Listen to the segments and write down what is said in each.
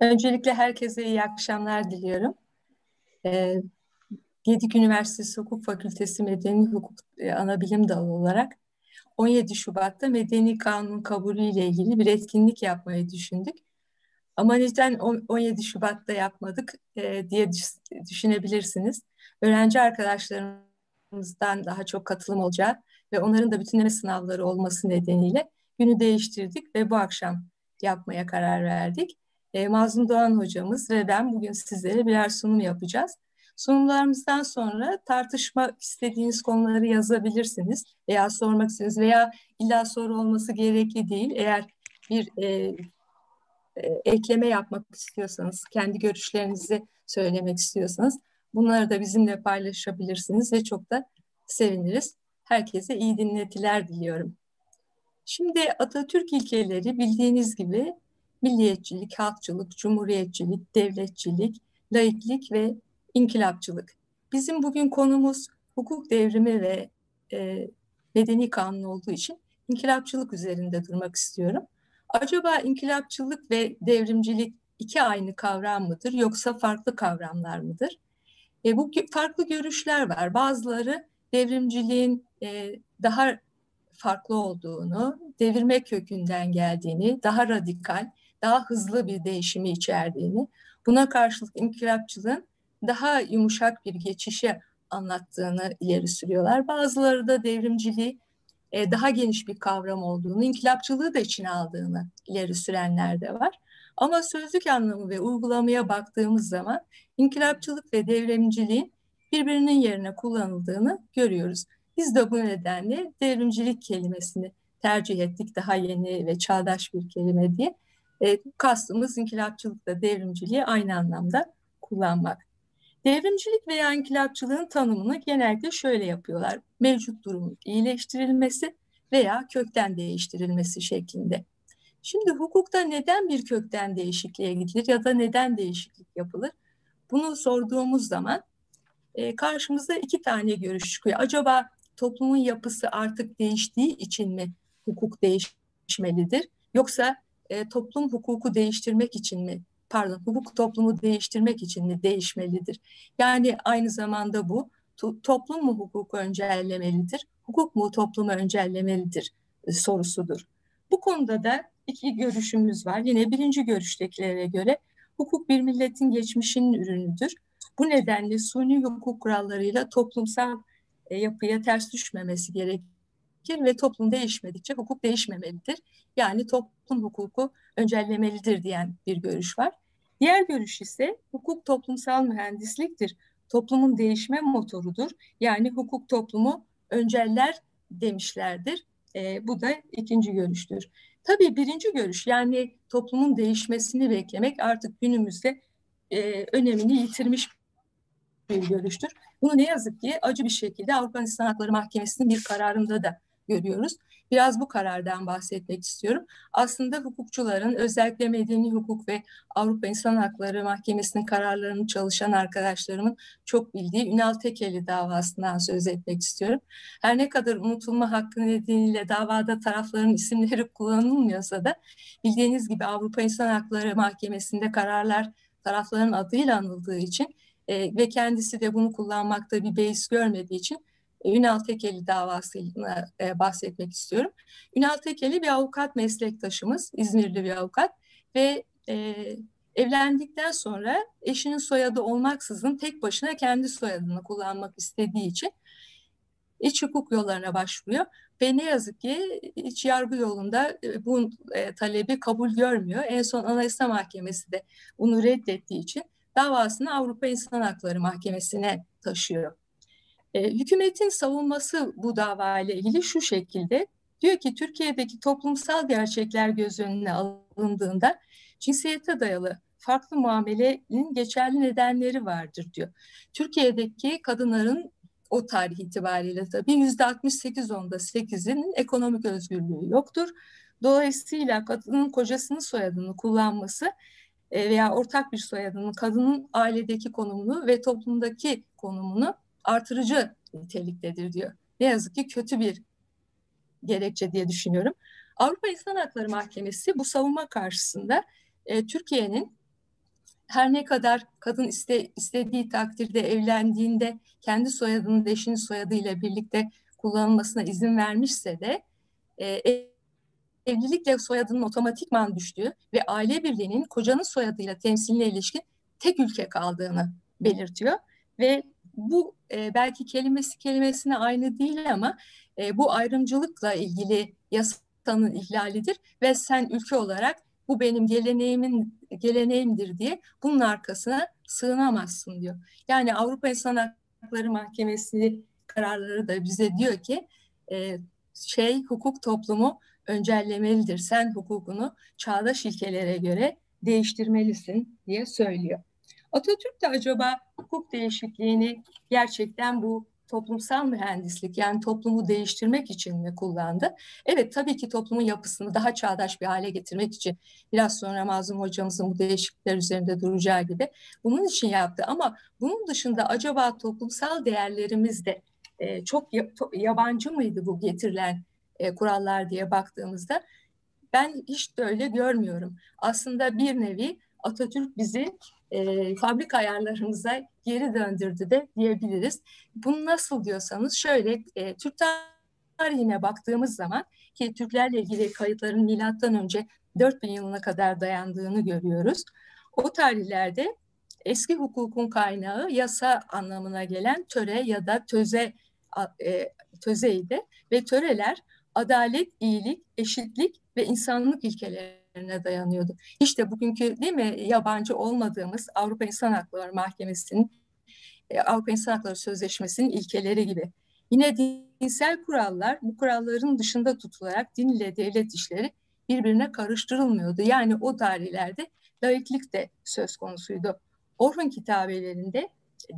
Öncelikle herkese iyi akşamlar diliyorum. Ee, Gedik Üniversitesi Hukuk Fakültesi Medeni Hukuk e, Anabilim Dalı olarak 17 Şubat'ta Medeni Kanun kabulü ile ilgili bir etkinlik yapmayı düşündük. Ama neden 17 Şubat'ta yapmadık e, diye düşünebilirsiniz. Öğrenci arkadaşlarımızdan daha çok katılım olacağı ve onların da bütünleme sınavları olması nedeniyle günü değiştirdik ve bu akşam yapmaya karar verdik. E, Mazlum Doğan hocamız ve ben bugün sizlere birer sunum yapacağız. Sunumlarımızdan sonra tartışmak istediğiniz konuları yazabilirsiniz veya sormak istiyorsunuz veya illa soru olması gerekli değil. Eğer bir e, e, ekleme yapmak istiyorsanız, kendi görüşlerinizi söylemek istiyorsanız bunları da bizimle paylaşabilirsiniz ve çok da seviniriz. Herkese iyi dinletiler diliyorum. Şimdi Atatürk ilkeleri bildiğiniz gibi milliyetçilik, halkçılık, cumhuriyetçilik, devletçilik, laiklik ve inkılapçılık. Bizim bugün konumuz hukuk devrimi ve e, medeni kanun olduğu için inkılapçılık üzerinde durmak istiyorum. Acaba inkılapçılık ve devrimcilik iki aynı kavram mıdır yoksa farklı kavramlar mıdır? E, bu farklı görüşler var. Bazıları devrimciliğin e, daha farklı olduğunu, devirme kökünden geldiğini, daha radikal, daha hızlı bir değişimi içerdiğini, buna karşılık inkılapçılığın daha yumuşak bir geçişe anlattığını ileri sürüyorlar. Bazıları da devrimciliği e, daha geniş bir kavram olduğunu, inkılapçılığı da içine aldığını ileri sürenler de var. Ama sözlük anlamı ve uygulamaya baktığımız zaman inkılapçılık ve devrimciliğin birbirinin yerine kullanıldığını görüyoruz. Biz de bu nedenle devrimcilik kelimesini tercih ettik daha yeni ve çağdaş bir kelime diye. E, kastımız inkılapçılıkla devrimciliği aynı anlamda kullanmak. Devrimcilik veya inkılapçılığın tanımını genellikle şöyle yapıyorlar. Mevcut durumun iyileştirilmesi veya kökten değiştirilmesi şeklinde. Şimdi hukukta neden bir kökten değişikliğe gidilir ya da neden değişiklik yapılır? Bunu sorduğumuz zaman e, karşımıza iki tane görüş çıkıyor. Acaba toplumun yapısı artık değiştiği için mi hukuk değişmelidir? Yoksa e, toplum hukuku değiştirmek için mi pardon hukuk toplumu değiştirmek için mi değişmelidir? Yani aynı zamanda bu to, toplum mu hukuku öncellemelidir? Hukuk mu toplumu öncellemelidir e, sorusudur. Bu konuda da iki görüşümüz var. Yine birinci görüştekilere göre hukuk bir milletin geçmişinin ürünüdür. Bu nedenle suni hukuk kurallarıyla toplumsal e, yapıya ters düşmemesi gerekir ve toplum değişmedikçe hukuk değişmemelidir. Yani toplum hukuku öncellemelidir diyen bir görüş var. Diğer görüş ise hukuk toplumsal mühendisliktir. Toplumun değişme motorudur. Yani hukuk toplumu önceller demişlerdir. E, bu da ikinci görüştür. Tabii birinci görüş yani toplumun değişmesini beklemek artık günümüzde e, önemini yitirmiş bir görüştür. Bunu ne yazık ki acı bir şekilde Avrupa İnsan Hakları Mahkemesi'nin bir kararında da görüyoruz. Biraz bu karardan bahsetmek istiyorum. Aslında hukukçuların özellikle medeni hukuk ve Avrupa İnsan Hakları Mahkemesi'nin kararlarını çalışan arkadaşlarımın çok bildiği Ünal Tekeli davasından söz etmek istiyorum. Her ne kadar unutulma hakkı nedeniyle davada tarafların isimleri kullanılmıyorsa da bildiğiniz gibi Avrupa İnsan Hakları Mahkemesi'nde kararlar tarafların adıyla anıldığı için e, ve kendisi de bunu kullanmakta bir beis görmediği için Ünal Tekeli davasına e, bahsetmek istiyorum. Ünal Tekeli bir avukat meslektaşımız, İzmirli bir avukat ve e, evlendikten sonra eşinin soyadı olmaksızın tek başına kendi soyadını kullanmak istediği için iç hukuk yollarına başvuruyor ve ne yazık ki iç yargı yolunda e, bu e, talebi kabul görmüyor. En son Anayasa Mahkemesi de bunu reddettiği için davasını Avrupa İnsan Hakları Mahkemesi'ne taşıyor. E, hükümetin savunması bu davayla ilgili şu şekilde. Diyor ki Türkiye'deki toplumsal gerçekler göz önüne alındığında cinsiyete dayalı farklı muamelenin geçerli nedenleri vardır diyor. Türkiye'deki kadınların o tarih itibariyle tabii yüzde 68 onda 8'inin ekonomik özgürlüğü yoktur. Dolayısıyla kadının kocasının soyadını kullanması veya ortak bir soyadının kadının ailedeki konumunu ve toplumdaki konumunu artırıcı niteliktedir diyor. Ne yazık ki kötü bir gerekçe diye düşünüyorum. Avrupa İnsan Hakları Mahkemesi bu savunma karşısında e, Türkiye'nin her ne kadar kadın iste, istediği takdirde evlendiğinde kendi soyadının eşinin soyadıyla birlikte kullanılmasına izin vermişse de e, evlilikle soyadının otomatikman düştüğü ve aile birliğinin kocanın soyadıyla temsiline ilişkin tek ülke kaldığını belirtiyor. Ve bu e, belki kelimesi kelimesine aynı değil ama e, bu ayrımcılıkla ilgili yasanın ihlalidir ve sen ülke olarak bu benim geleneğimin geleneğimdir diye bunun arkasına sığınamazsın diyor. Yani Avrupa İnsan Hakları Mahkemesi kararları da bize diyor ki e, şey hukuk toplumu öncellemelidir. Sen hukukunu çağdaş ilkelere göre değiştirmelisin diye söylüyor. Atatürk de acaba hukuk değişikliğini gerçekten bu toplumsal mühendislik yani toplumu değiştirmek için mi kullandı? Evet tabii ki toplumun yapısını daha çağdaş bir hale getirmek için biraz sonra Mazlum hocamızın bu değişiklikler üzerinde duracağı gibi bunun için yaptı ama bunun dışında acaba toplumsal değerlerimiz de e, çok yabancı mıydı bu getirilen e, kurallar diye baktığımızda ben hiç de öyle görmüyorum. Aslında bir nevi Atatürk bizi e, fabrika ayarlarımıza geri döndürdü de diyebiliriz. Bunu nasıl diyorsanız şöyle e, Türk tarihine baktığımız zaman ki Türklerle ilgili kayıtların milattan önce 4000 yılına kadar dayandığını görüyoruz. O tarihlerde eski hukukun kaynağı yasa anlamına gelen töre ya da töze e, tözeydi ve töreler adalet, iyilik, eşitlik ve insanlık ilkelerine dayanıyordu. İşte bugünkü değil mi yabancı olmadığımız Avrupa İnsan Hakları Mahkemesi'nin e, Avrupa İnsan Hakları Sözleşmesi'nin ilkeleri gibi. Yine dinsel kurallar bu kuralların dışında tutularak din ile devlet işleri birbirine karıştırılmıyordu. Yani o tarihlerde laiklik de söz konusuydu. Orhun kitabelerinde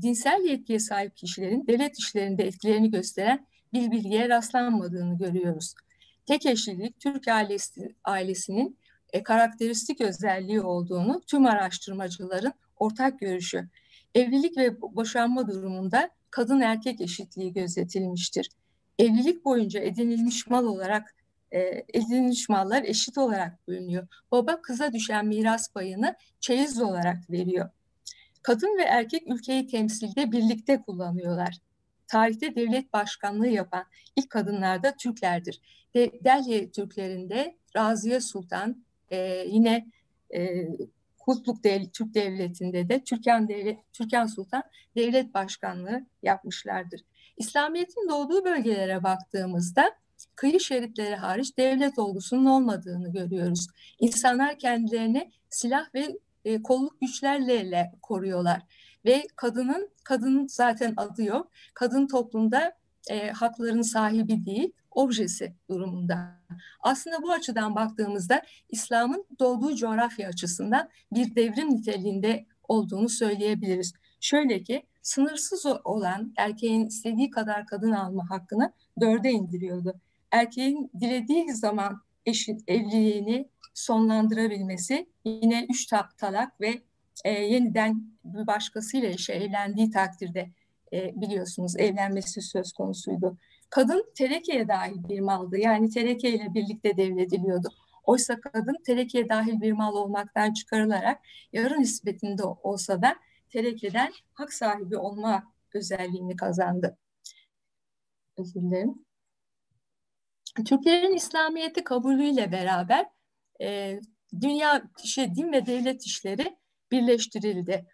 dinsel yetkiye sahip kişilerin devlet işlerinde etkilerini gösteren bir bilgiye rastlanmadığını görüyoruz. Tek eşlilik Türk ailesi, ailesinin e, karakteristik özelliği olduğunu tüm araştırmacıların ortak görüşü. Evlilik ve boşanma durumunda kadın erkek eşitliği gözetilmiştir. Evlilik boyunca edinilmiş mal olarak e, edinilmiş mallar eşit olarak bölünüyor. Baba kıza düşen miras payını çeyiz olarak veriyor. Kadın ve erkek ülkeyi temsilde birlikte kullanıyorlar tarihte devlet başkanlığı yapan ilk kadınlar da Türklerdir. De, Delhi Türklerinde Raziye Sultan e, yine e, Kutluk Dev Türk Devleti'nde de Türkan, Devlet, Türkan Sultan devlet başkanlığı yapmışlardır. İslamiyet'in doğduğu bölgelere baktığımızda kıyı şeritleri hariç devlet olgusunun olmadığını görüyoruz. İnsanlar kendilerini silah ve e, kolluk güçlerle koruyorlar ve kadının kadının zaten adı yok. Kadın toplumda e, hakların sahibi değil, objesi durumunda. Aslında bu açıdan baktığımızda İslam'ın doğduğu coğrafya açısından bir devrim niteliğinde olduğunu söyleyebiliriz. Şöyle ki sınırsız olan erkeğin istediği kadar kadın alma hakkını dörde indiriyordu. Erkeğin dilediği zaman eşit evliliğini sonlandırabilmesi yine üç talak ve e, yeniden bir başkasıyla işe evlendiği takdirde e, biliyorsunuz evlenmesi söz konusuydu. Kadın terekeye dahil bir maldı. Yani terekeyle birlikte devrediliyordu. Oysa kadın terekeye dahil bir mal olmaktan çıkarılarak yarı nispetinde olsa da terekeden hak sahibi olma özelliğini kazandı. Özür dilerim. Türklerin İslamiyet'i kabulüyle beraber e, dünya şey, din ve devlet işleri birleştirildi.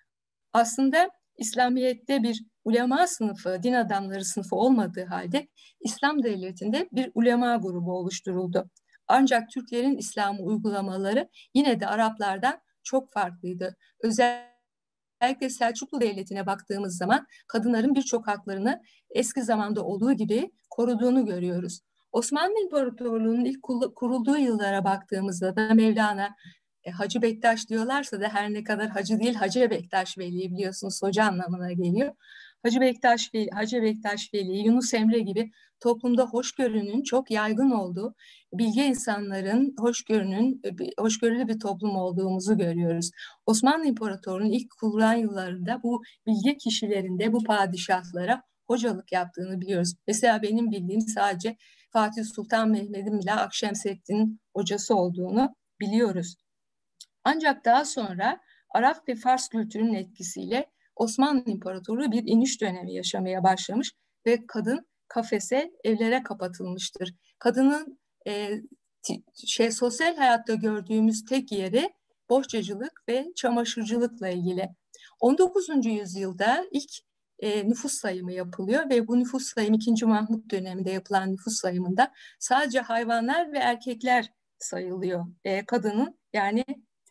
Aslında İslamiyet'te bir ulema sınıfı, din adamları sınıfı olmadığı halde İslam devletinde bir ulema grubu oluşturuldu. Ancak Türklerin İslam'ı uygulamaları yine de Araplardan çok farklıydı. Özellikle Selçuklu Devleti'ne baktığımız zaman kadınların birçok haklarını eski zamanda olduğu gibi koruduğunu görüyoruz. Osmanlı İmparatorluğu'nun ilk kurulduğu yıllara baktığımızda da Mevlana e, Hacı Bektaş diyorlarsa da her ne kadar hacı değil Hacı Bektaş Veli biliyorsunuz hoca anlamına geliyor. Hacı Bektaş Veli, Hacı Bektaş Veli, Yunus Emre gibi toplumda hoşgörünün çok yaygın olduğu, bilge insanların hoşgörünün hoşgörülü bir toplum olduğumuzu görüyoruz. Osmanlı İmparatorluğu'nun ilk kurulan yıllarında bu bilge kişilerinde bu padişahlara hocalık yaptığını biliyoruz. Mesela benim bildiğim sadece Fatih Sultan Mehmet'in bile Akşemseddin'in hocası olduğunu biliyoruz. Ancak daha sonra Arap ve Fars kültürünün etkisiyle Osmanlı İmparatorluğu bir iniş dönemi yaşamaya başlamış ve kadın kafese, evlere kapatılmıştır. Kadının e, şey sosyal hayatta gördüğümüz tek yeri bohçacılık ve çamaşırcılıkla ilgili. 19. yüzyılda ilk e, nüfus sayımı yapılıyor ve bu nüfus sayımı 2. Mahmut döneminde yapılan nüfus sayımında sadece hayvanlar ve erkekler sayılıyor. E, kadının yani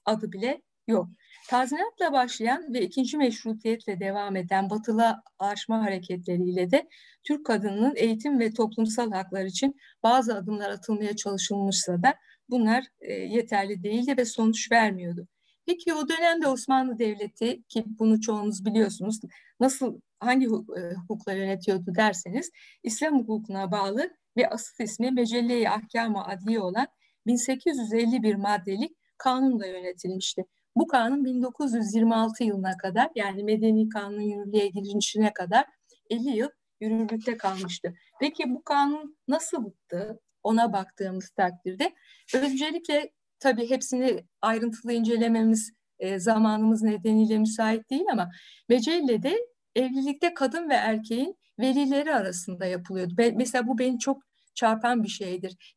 adı bile yok. Tazminatla başlayan ve ikinci meşrutiyetle devam eden batılı aşma hareketleriyle de Türk kadınının eğitim ve toplumsal haklar için bazı adımlar atılmaya çalışılmışsa da bunlar e, yeterli değildi ve sonuç vermiyordu. Peki o dönemde Osmanlı Devleti ki bunu çoğunuz biliyorsunuz nasıl hangi e, hukukla yönetiyordu derseniz İslam hukukuna bağlı ve asıl ismi Mecelle-i Ahkam-ı Adliye olan 1851 maddelik kanunla yönetilmişti. Bu kanun 1926 yılına kadar yani Medeni Kanun yürürlüğe girişine kadar 50 yıl yürürlükte kalmıştı. Peki bu kanun nasıl bitti? Ona baktığımız takdirde öncelikle tabii hepsini ayrıntılı incelememiz e, zamanımız nedeniyle müsait değil ama Mecelle'de evlilikte kadın ve erkeğin velileri arasında yapılıyordu. Mesela bu beni çok çarpan bir şeydir.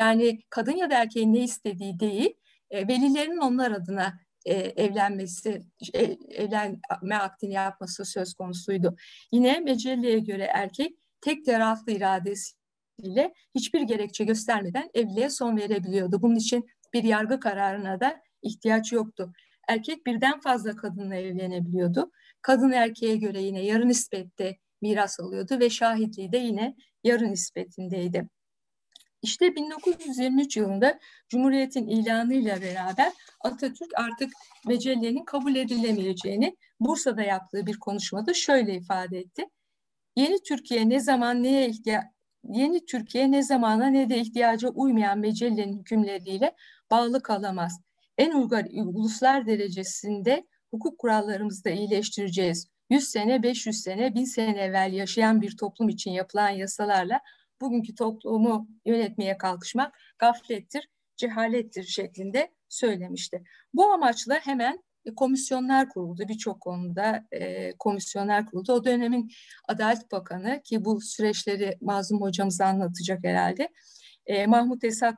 Yani kadın ya da erkeğin ne istediği değil, e, velilerinin onlar adına e, evlenmesi, e, evlenme aktini yapması söz konusuydu. Yine Mecelle'ye göre erkek tek taraflı iradesiyle hiçbir gerekçe göstermeden evliliğe son verebiliyordu. Bunun için bir yargı kararına da ihtiyaç yoktu. Erkek birden fazla kadınla evlenebiliyordu. Kadın erkeğe göre yine yarı nispette miras alıyordu ve şahitliği de yine yarı nispetindeydi. İşte 1923 yılında Cumhuriyet'in ilanıyla beraber Atatürk artık mecellenin kabul edilemeyeceğini Bursa'da yaptığı bir konuşmada şöyle ifade etti. Yeni Türkiye ne zaman neye ihtiyaç Yeni Türkiye ne zamana ne de ihtiyaca uymayan mecellenin hükümleriyle bağlı kalamaz. En uygar uluslar derecesinde hukuk kurallarımızı da iyileştireceğiz. 100 sene, 500 sene, 1000 sene evvel yaşayan bir toplum için yapılan yasalarla bugünkü toplumu yönetmeye kalkışmak gaflettir, cehalettir şeklinde söylemişti. Bu amaçla hemen komisyonlar kuruldu. Birçok konuda e, komisyonlar kuruldu. O dönemin Adalet Bakanı ki bu süreçleri Mazlum hocamız anlatacak herhalde. E, Mahmut Esat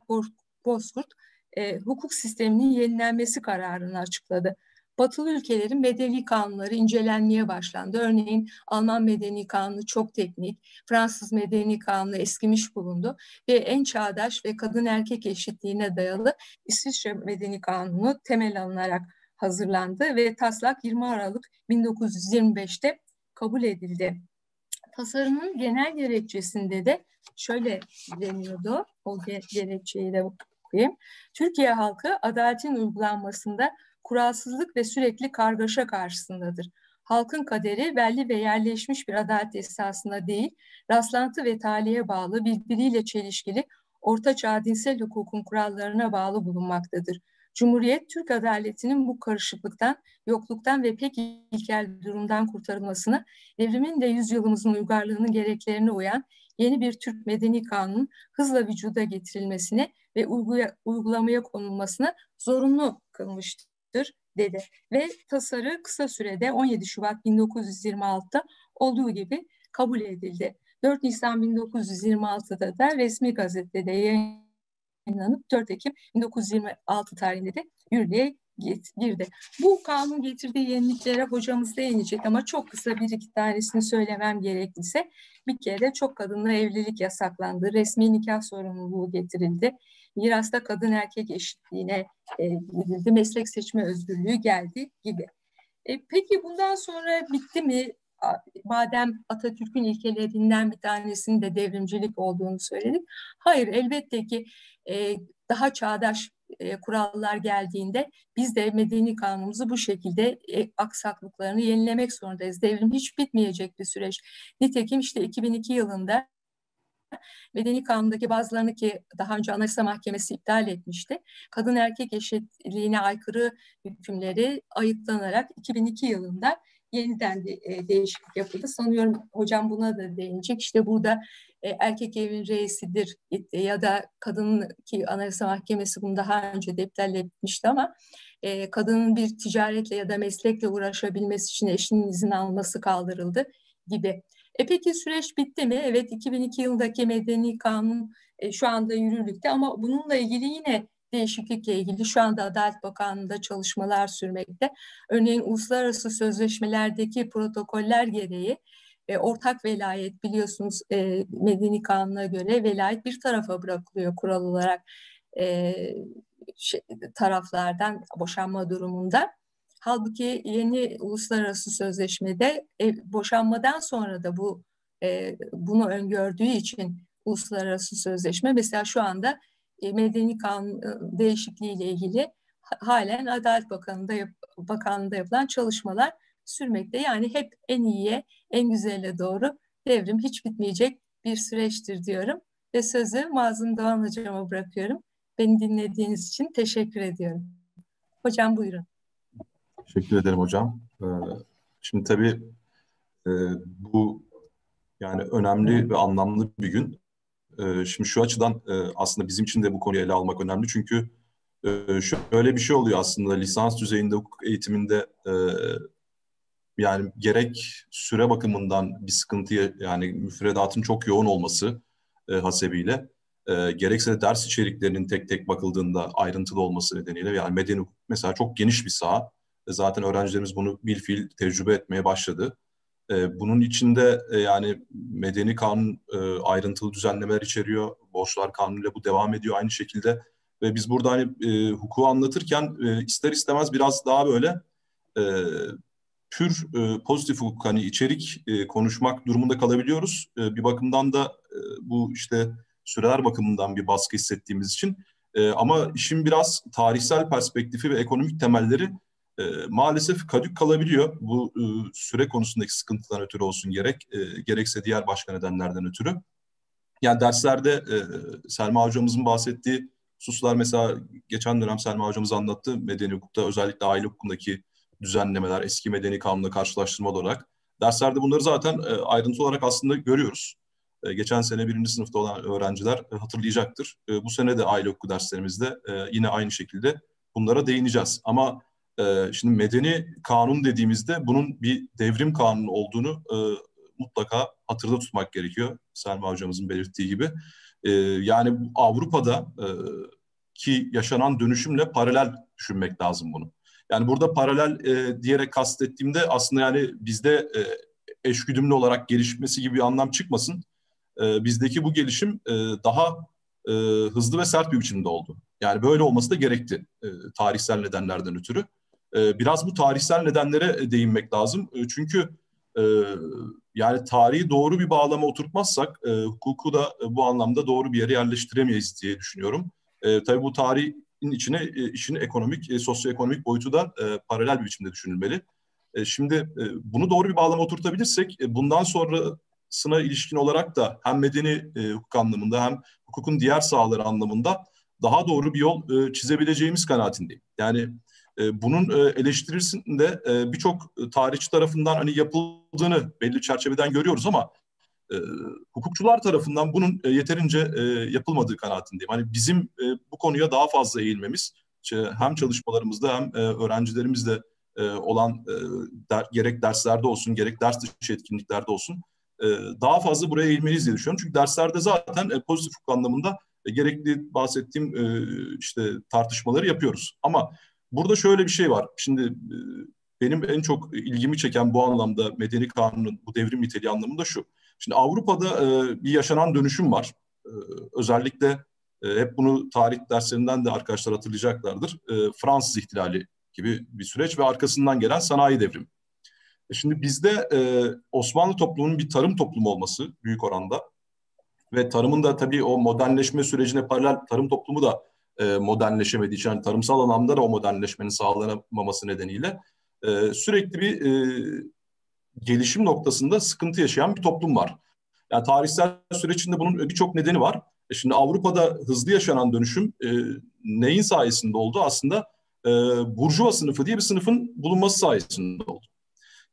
Bozkurt e, hukuk sisteminin yenilenmesi kararını açıkladı batılı ülkelerin medeni kanunları incelenmeye başlandı. Örneğin Alman medeni kanunu çok teknik, Fransız medeni kanunu eskimiş bulundu ve en çağdaş ve kadın erkek eşitliğine dayalı İsviçre medeni kanunu temel alınarak hazırlandı ve taslak 20 Aralık 1925'te kabul edildi. Tasarımın genel gerekçesinde de şöyle deniyordu, o gerekçeyi de okuyayım. Türkiye halkı adaletin uygulanmasında kuralsızlık ve sürekli kargaşa karşısındadır. Halkın kaderi belli ve yerleşmiş bir adalet esasında değil, rastlantı ve talihe bağlı birbiriyle çelişkili orta çağ dinsel hukukun kurallarına bağlı bulunmaktadır. Cumhuriyet Türk adaletinin bu karışıklıktan, yokluktan ve pek ilkel durumdan kurtarılmasını, devrimin de yüzyılımızın uygarlığının gereklerine uyan yeni bir Türk Medeni Kanunun hızla vücuda getirilmesine ve uygulamaya konulmasına zorunlu kılmıştır dedi. Ve tasarı kısa sürede 17 Şubat 1926'da olduğu gibi kabul edildi. 4 Nisan 1926'da da resmi gazetede yayınlanıp 4 Ekim 1926 tarihinde de yürürlüğe girdi. Bu kanun getirdiği yeniliklere hocamız değinecek ama çok kısa bir iki tanesini söylemem gerekirse bir kere çok kadınla evlilik yasaklandı, resmi nikah sorumluluğu getirildi, mirasta kadın erkek eşitliğine e, gidildi, meslek seçme özgürlüğü geldi gibi. E, peki bundan sonra bitti mi? Madem Atatürk'ün ilkelerinden bir tanesinin de devrimcilik olduğunu söyledik. Hayır elbette ki e, daha çağdaş e, kurallar geldiğinde biz de medeni kanunumuzu bu şekilde e, aksaklıklarını yenilemek zorundayız. Devrim hiç bitmeyecek bir süreç. Nitekim işte 2002 yılında Medeni Kanun'daki bazılarını ki daha önce Anayasa Mahkemesi iptal etmişti. Kadın erkek eşitliğine aykırı hükümleri ayıklanarak 2002 yılında yeniden de, e, değişiklik yapıldı. Sanıyorum hocam buna da değinecek. İşte burada e, erkek evin reisidir e, ya da kadın ki Anayasa Mahkemesi bunu daha önce de iptal etmişti ama e, kadının bir ticaretle ya da meslekle uğraşabilmesi için eşinin izin alması kaldırıldı gibi. E peki süreç bitti mi? Evet 2002 yılındaki medeni kanun e, şu anda yürürlükte ama bununla ilgili yine değişiklikle ilgili şu anda Adalet Bakanlığı'nda çalışmalar sürmekte. Örneğin uluslararası sözleşmelerdeki protokoller gereği e, ortak velayet biliyorsunuz e, Medeni Kanun'a göre velayet bir tarafa bırakılıyor kural olarak e, şey, taraflardan boşanma durumunda. Halbuki yeni uluslararası sözleşmede e, boşanmadan sonra da bu e, bunu öngördüğü için uluslararası sözleşme mesela şu anda e, medeni kanun e, değişikliği ile ilgili halen Adalet Bakanlığı'nda, yap, Bakanlığı'nda yapılan çalışmalar sürmekte. Yani hep en iyiye, en güzele doğru devrim hiç bitmeyecek bir süreçtir diyorum. Ve sözü Mazlum Doğan Hocama bırakıyorum. Beni dinlediğiniz için teşekkür ediyorum. Hocam buyurun. Teşekkür ederim hocam. Ee, şimdi tabii e, bu yani önemli ve anlamlı bir gün. Ee, şimdi şu açıdan e, aslında bizim için de bu konuyu ele almak önemli. Çünkü e, şöyle bir şey oluyor aslında lisans düzeyinde hukuk eğitiminde yani gerek süre bakımından bir sıkıntıya yani müfredatın çok yoğun olması hasebiyle gerekse de ders içeriklerinin tek tek bakıldığında ayrıntılı olması nedeniyle yani medeni hukuk mesela çok geniş bir saha Zaten öğrencilerimiz bunu bilfiil tecrübe etmeye başladı. E, bunun içinde e, yani medeni kanun e, ayrıntılı düzenlemeler içeriyor. Borçlar kanunuyla bu devam ediyor aynı şekilde. Ve biz burada hani e, hukuku anlatırken e, ister istemez biraz daha böyle e, pür e, pozitif hukuk hani içerik e, konuşmak durumunda kalabiliyoruz. E, bir bakımdan da e, bu işte süreler bakımından bir baskı hissettiğimiz için. E, ama işin biraz tarihsel perspektifi ve ekonomik temelleri e, maalesef kadük kalabiliyor. Bu e, süre konusundaki sıkıntıdan ötürü olsun gerek, e, gerekse diğer başka nedenlerden ötürü. Yani derslerde e, Selma hocamızın bahsettiği hususlar mesela geçen dönem Selma hocamız anlattı. Medeni hukukta özellikle aile hukukundaki düzenlemeler, eski medeni kanunla karşılaştırma olarak. Derslerde bunları zaten e, ayrıntı olarak aslında görüyoruz. E, geçen sene birinci sınıfta olan öğrenciler e, hatırlayacaktır. E, bu sene de aile hukuku derslerimizde e, yine aynı şekilde bunlara değineceğiz. Ama ee, şimdi medeni kanun dediğimizde bunun bir devrim kanunu olduğunu e, mutlaka hatırda tutmak gerekiyor. Selma hocamızın belirttiği gibi. E, yani Avrupa'da e, ki yaşanan dönüşümle paralel düşünmek lazım bunu. Yani burada paralel e, diyerek kastettiğimde aslında yani bizde e, eşgüdümlü olarak gelişmesi gibi bir anlam çıkmasın. E, bizdeki bu gelişim e, daha e, hızlı ve sert bir biçimde oldu. Yani böyle olması da gerekti e, tarihsel nedenlerden ötürü. Ee, biraz bu tarihsel nedenlere e, değinmek lazım. E, çünkü e, yani tarihi doğru bir bağlama oturtmazsak hukuku da bu anlamda doğru bir yere yerleştiremeyiz diye düşünüyorum. tabii bu tarihin içine işin ekonomik, sosyoekonomik boyutu da paralel bir biçimde düşünülmeli. şimdi bunu doğru bir bağlama oturtabilirsek bundan sonrasına ilişkin olarak da hem medeni hukuk anlamında hem hukukun diğer sahaları anlamında daha doğru bir yol çizebileceğimiz kanaatindeyim. Yani e, bunun e, eleştirisinde e, birçok tarihçi tarafından hani yapıldığını belli çerçeveden görüyoruz ama hukukçular tarafından bunun yeterince yapılmadığı kanaatindeyim. Hani bizim bu konuya daha fazla eğilmemiz hem çalışmalarımızda hem öğrencilerimizde olan gerek derslerde olsun gerek ders dışı etkinliklerde olsun daha fazla buraya eğilmeliyiz diye düşünüyorum. Çünkü derslerde zaten pozitif hukuk anlamında gerekli bahsettiğim işte tartışmaları yapıyoruz. Ama Burada şöyle bir şey var. Şimdi e, benim en çok ilgimi çeken bu anlamda medeni kanunun bu devrim niteliği anlamında şu. Şimdi Avrupa'da e, bir yaşanan dönüşüm var. E, özellikle hep bunu tarih derslerinden de arkadaşlar hatırlayacaklardır. Fransız ihtilali gibi bir süreç ve arkasından gelen sanayi devrimi. Şimdi bizde Osmanlı toplumunun bir tarım toplumu olması büyük oranda ve tarımın da tabii o modernleşme sürecine paralel tarım toplumu da e, modernleşemediği için yani tarımsal anlamda da o modernleşmenin sağlanamaması nedeniyle e, sürekli bir e, gelişim noktasında sıkıntı yaşayan bir toplum var. Yani tarihsel süreçinde bunun birçok nedeni var. Şimdi Avrupa'da hızlı yaşanan dönüşüm neyin sayesinde oldu? Aslında burjuva sınıfı diye bir sınıfın bulunması sayesinde oldu.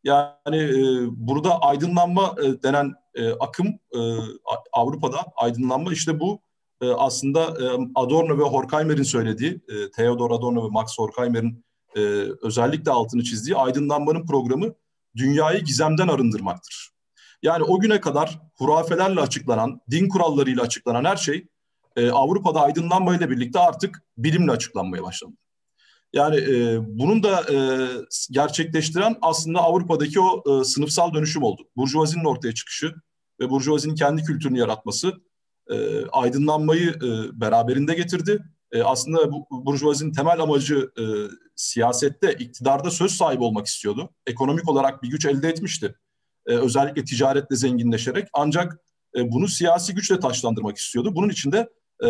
Yani e, burada aydınlanma e, denen e, akım e, Avrupa'da aydınlanma işte bu e, aslında e, Adorno ve Horkheimer'in söylediği, e, Theodor Adorno ve Max Horkheimer'in e, özellikle altını çizdiği aydınlanmanın programı dünyayı gizemden arındırmaktır. Yani o güne kadar hurafelerle açıklanan, din kurallarıyla açıklanan her şey e, Avrupa'da aydınlanmayla birlikte artık bilimle açıklanmaya başladı. Yani e, bunun da e, gerçekleştiren aslında Avrupa'daki o e, sınıfsal dönüşüm oldu. Burjuvazinin ortaya çıkışı ve burjuvazinin kendi kültürünü yaratması e, aydınlanmayı e, beraberinde getirdi. E, aslında bu burjuvazinin temel amacı e, siyasette, iktidarda söz sahibi olmak istiyordu. Ekonomik olarak bir güç elde etmişti. E, özellikle ticaretle zenginleşerek. Ancak e, bunu siyasi güçle taşlandırmak istiyordu. Bunun için de e,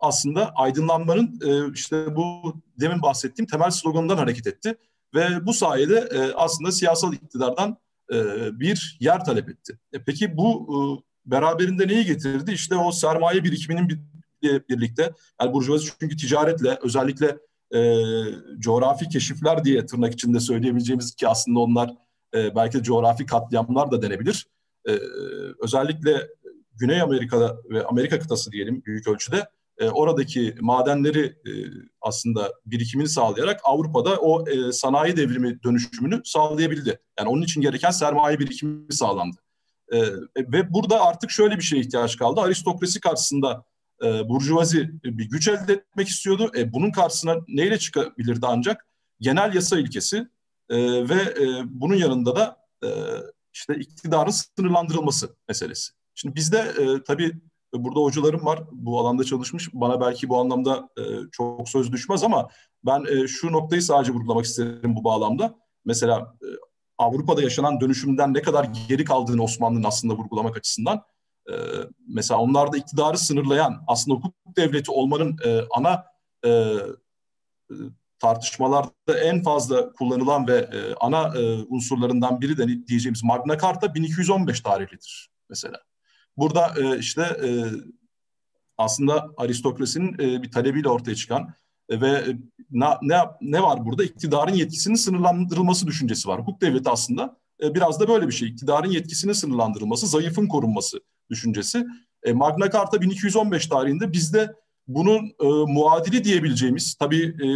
aslında aydınlanmanın e, işte bu demin bahsettiğim temel sloganından hareket etti. Ve bu sayede e, aslında siyasal iktidardan e, bir yer talep etti. E, peki bu e, beraberinde neyi getirdi? İşte o sermaye birikiminin bir, birlikte, yani burjuvazi çünkü ticaretle özellikle e, coğrafi keşifler diye tırnak içinde söyleyebileceğimiz ki aslında onlar e, belki de coğrafi katliamlar da denebilir. E, özellikle Güney Amerika'da ve Amerika kıtası diyelim büyük ölçüde e, oradaki madenleri e, aslında birikimini sağlayarak Avrupa'da o e, sanayi devrimi dönüşümünü sağlayabildi. Yani onun için gereken sermaye birikimi sağlandı. E, ve burada artık şöyle bir şeye ihtiyaç kaldı. Aristokrasi karşısında e, burjuvazi bir güç elde etmek istiyordu. E, bunun karşısına neyle çıkabilirdi ancak? Genel yasa ilkesi e, ve e, bunun yanında da e, işte iktidarın sınırlandırılması meselesi. Şimdi bizde e, tabii burada hocalarım var bu alanda çalışmış. Bana belki bu anlamda e, çok söz düşmez ama ben e, şu noktayı sadece vurgulamak isterim bu bağlamda. Mesela e, Avrupa'da yaşanan dönüşümden ne kadar geri kaldığını Osmanlı'nın aslında vurgulamak açısından e, mesela onlarda iktidarı sınırlayan aslında hukuk devleti olmanın e, ana e, tartışmalarda en fazla kullanılan ve e, ana e, unsurlarından biri de diyeceğimiz Magna Carta 1215 tarihlidir mesela. Burada e, işte e, aslında aristokrasinin e, bir talebiyle ortaya çıkan ve ne, ne, ne var burada? İktidarın yetkisinin sınırlandırılması düşüncesi var. Hukuk devleti aslında e, biraz da böyle bir şey. İktidarın yetkisinin sınırlandırılması, zayıfın korunması düşüncesi. E, Magna Carta 1215 tarihinde bizde bunun e, muadili diyebileceğimiz, tabii e,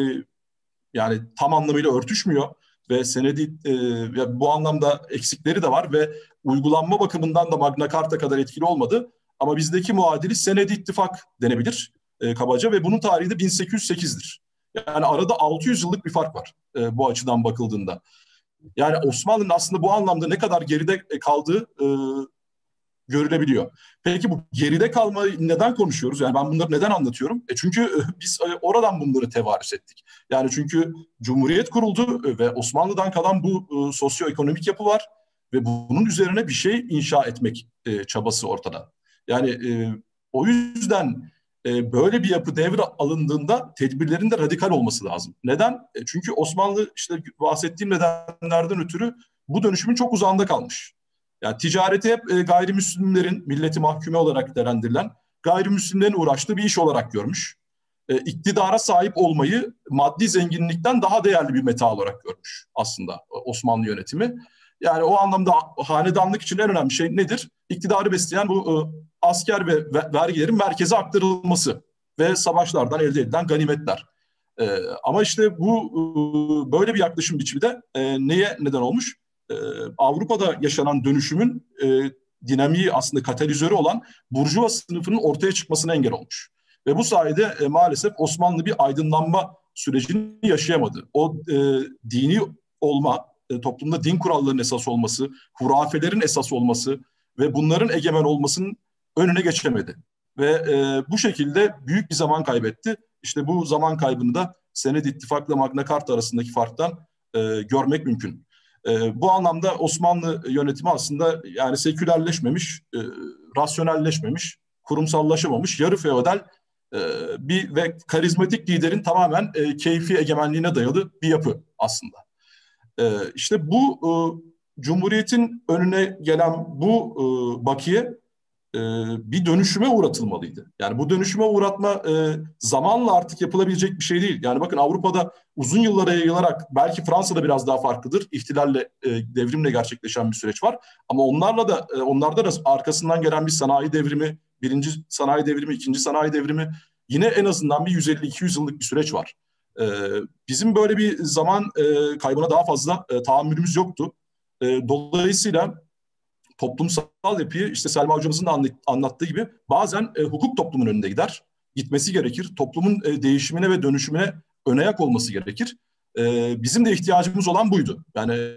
yani tam anlamıyla örtüşmüyor ve senedi e, bu anlamda eksikleri de var ve uygulanma bakımından da Magna Carta kadar etkili olmadı. Ama bizdeki muadili senedi ittifak denebilir e, kabaca ve bunun tarihi de 1808'dir. Yani arada 600 yıllık bir fark var e, bu açıdan bakıldığında. Yani Osmanlı'nın aslında bu anlamda ne kadar geride kaldığı e, görülebiliyor. Peki bu geride kalmayı neden konuşuyoruz? Yani ben bunları neden anlatıyorum? E çünkü e, biz e, oradan bunları tevarüs ettik. Yani çünkü Cumhuriyet kuruldu e, ve Osmanlı'dan kalan bu e, sosyoekonomik yapı var ve bunun üzerine bir şey inşa etmek e, çabası ortada. Yani e, o yüzden e, böyle bir yapı devre alındığında tedbirlerin de radikal olması lazım. Neden? E, çünkü Osmanlı işte bahsettiğim nedenlerden ötürü bu dönüşümün çok uzağında kalmış. Yani ticareti hep e, gayrimüslimlerin milleti mahkume olarak değerlendirilen gayrimüslimlerin uğraştığı bir iş olarak görmüş. E, iktidara sahip olmayı maddi zenginlikten daha değerli bir meta olarak görmüş aslında Osmanlı yönetimi. Yani o anlamda hanedanlık için en önemli şey nedir? İktidarı besleyen bu e, asker ve vergilerin merkeze aktarılması ve savaşlardan elde edilen ganimetler. E, ama işte bu e, böyle bir yaklaşım biçimi de e, neye neden olmuş? E, Avrupa'da yaşanan dönüşümün e, dinamiği aslında katalizörü olan burjuva sınıfının ortaya çıkmasına engel olmuş. Ve bu sayede e, maalesef Osmanlı bir aydınlanma sürecini yaşayamadı. O e, dini olma, e, toplumda din kurallarının esas olması, hurafelerin esas olması ve bunların egemen olmasının önüne geçemedi. Ve e, bu şekilde büyük bir zaman kaybetti. İşte bu zaman kaybını da Sened İttifak'la Magna Carta arasındaki farktan e, görmek mümkün. E, bu anlamda Osmanlı yönetimi aslında yani sekülerleşmemiş, e, rasyonelleşmemiş, kurumsallaşamamış, yarı feodal e, bir ve karizmatik liderin tamamen e, keyfi egemenliğine dayalı bir yapı aslında. E, işte bu e, Cumhuriyet'in önüne gelen bu e, bakiye e, bir dönüşüme uğratılmalıydı. Yani bu dönüşüme uğratma e, zamanla artık yapılabilecek bir şey değil. Yani bakın Avrupa'da uzun yıllara yayılarak belki Fransa'da biraz daha farklıdır. İhtilalle, e, devrimle gerçekleşen bir süreç var. Ama onlarla da e, onlarda da arkasından gelen bir sanayi devrimi, birinci sanayi devrimi, ikinci sanayi devrimi yine en azından bir 150-200 yıllık bir süreç var. E, bizim böyle bir zaman e, kaybına daha fazla e, tahammülümüz yoktu. E, dolayısıyla toplumsal yapıyı işte Selma hocamızın da anlattığı gibi bazen e, hukuk toplumun önünde gider. Gitmesi gerekir. Toplumun e, değişimine ve dönüşümüne önayak olması gerekir. E, bizim de ihtiyacımız olan buydu. Yani e,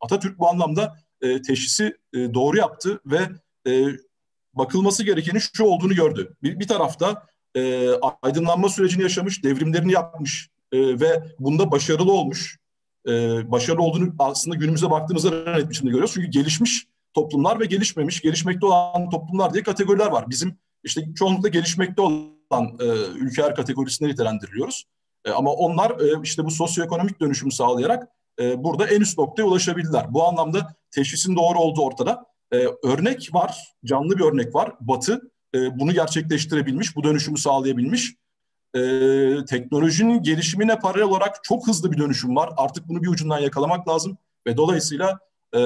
Atatürk bu anlamda e, teşhisi e, doğru yaptı ve e, bakılması gerekenin şu olduğunu gördü. Bir, bir tarafta e, aydınlanma sürecini yaşamış, devrimlerini yapmış e, ve bunda başarılı olmuş. E, başarılı olduğunu aslında günümüze baktığımızda net biçimde görüyoruz. Çünkü gelişmiş toplumlar ve gelişmemiş, gelişmekte olan toplumlar diye kategoriler var. Bizim işte çoğunlukla gelişmekte olan e, ülkeler kategorisine nitelendiriliyoruz. E, ama onlar e, işte bu sosyoekonomik dönüşümü sağlayarak e, burada en üst noktaya ulaşabildiler. Bu anlamda teşhisin doğru olduğu ortada. E, örnek var, canlı bir örnek var. Batı e, bunu gerçekleştirebilmiş, bu dönüşümü sağlayabilmiş. E, teknolojinin gelişimine paralel olarak çok hızlı bir dönüşüm var. Artık bunu bir ucundan yakalamak lazım ve dolayısıyla e,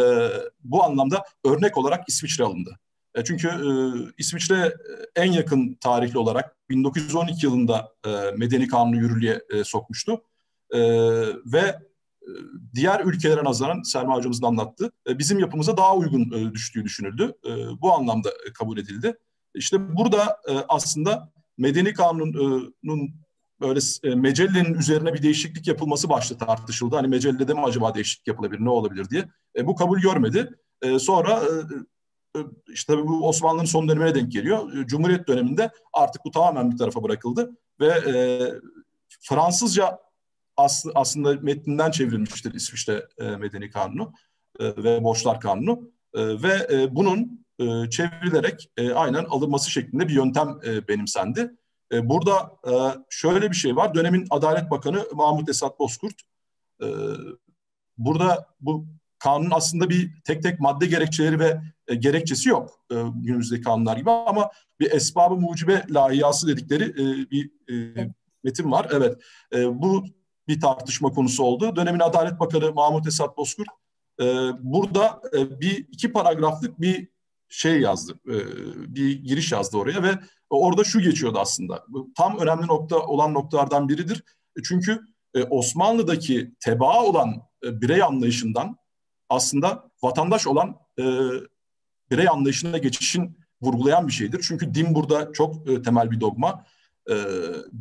bu anlamda örnek olarak İsviçre alındı. E, çünkü e, İsviçre en yakın tarihli olarak 1912 yılında e, Medeni Kanunu yürürlüğe e, sokmuştu. E, ve e, diğer ülkelere nazaran Selma hocamızın anlattı. E, bizim yapımıza daha uygun e, düştüğü düşünüldü. E, bu anlamda e, kabul edildi. İşte burada e, aslında Medeni Kanun'un böyle e, Mecelle'nin üzerine bir değişiklik yapılması başta tartışıldı. Hani Mecelle'de mi acaba değişiklik yapılabilir, ne olabilir diye. E, bu kabul görmedi. E, sonra e, e işte bu Osmanlı'nın son dönemine denk geliyor. E, Cumhuriyet döneminde artık bu tamamen bir tarafa bırakıldı ve e, Fransızca aslı, aslında metninden çevrilmiştir İsviçre e, Medeni Kanunu e, ve Borçlar Kanunu e, ve e, bunun e, çevrilerek e, aynen alınması şeklinde bir yöntem e, benimsendi. E, burada e, şöyle bir şey var. Dönemin Adalet Bakanı Mahmut Esat Bozkurt e, burada bu kanun aslında bir tek tek madde gerekçeleri ve e, gerekçesi yok e, günümüzdeki kanunlar gibi ama bir esbabı mucibe layihası dedikleri bir metin var. Evet, bu bir tartışma konusu oldu. Dönemin Adalet Bakanı Mahmut Esat Bozkurt burada bir iki paragraflık bir şey yazdı, bir giriş yazdı oraya ve orada şu geçiyordu aslında. Tam önemli nokta olan noktalardan biridir. E, çünkü e, Osmanlı'daki tebaa olan birey anlayışından aslında vatandaş olan birey anlayışına geçişin vurgulayan bir şeydir. Çünkü din burada çok temel bir dogma.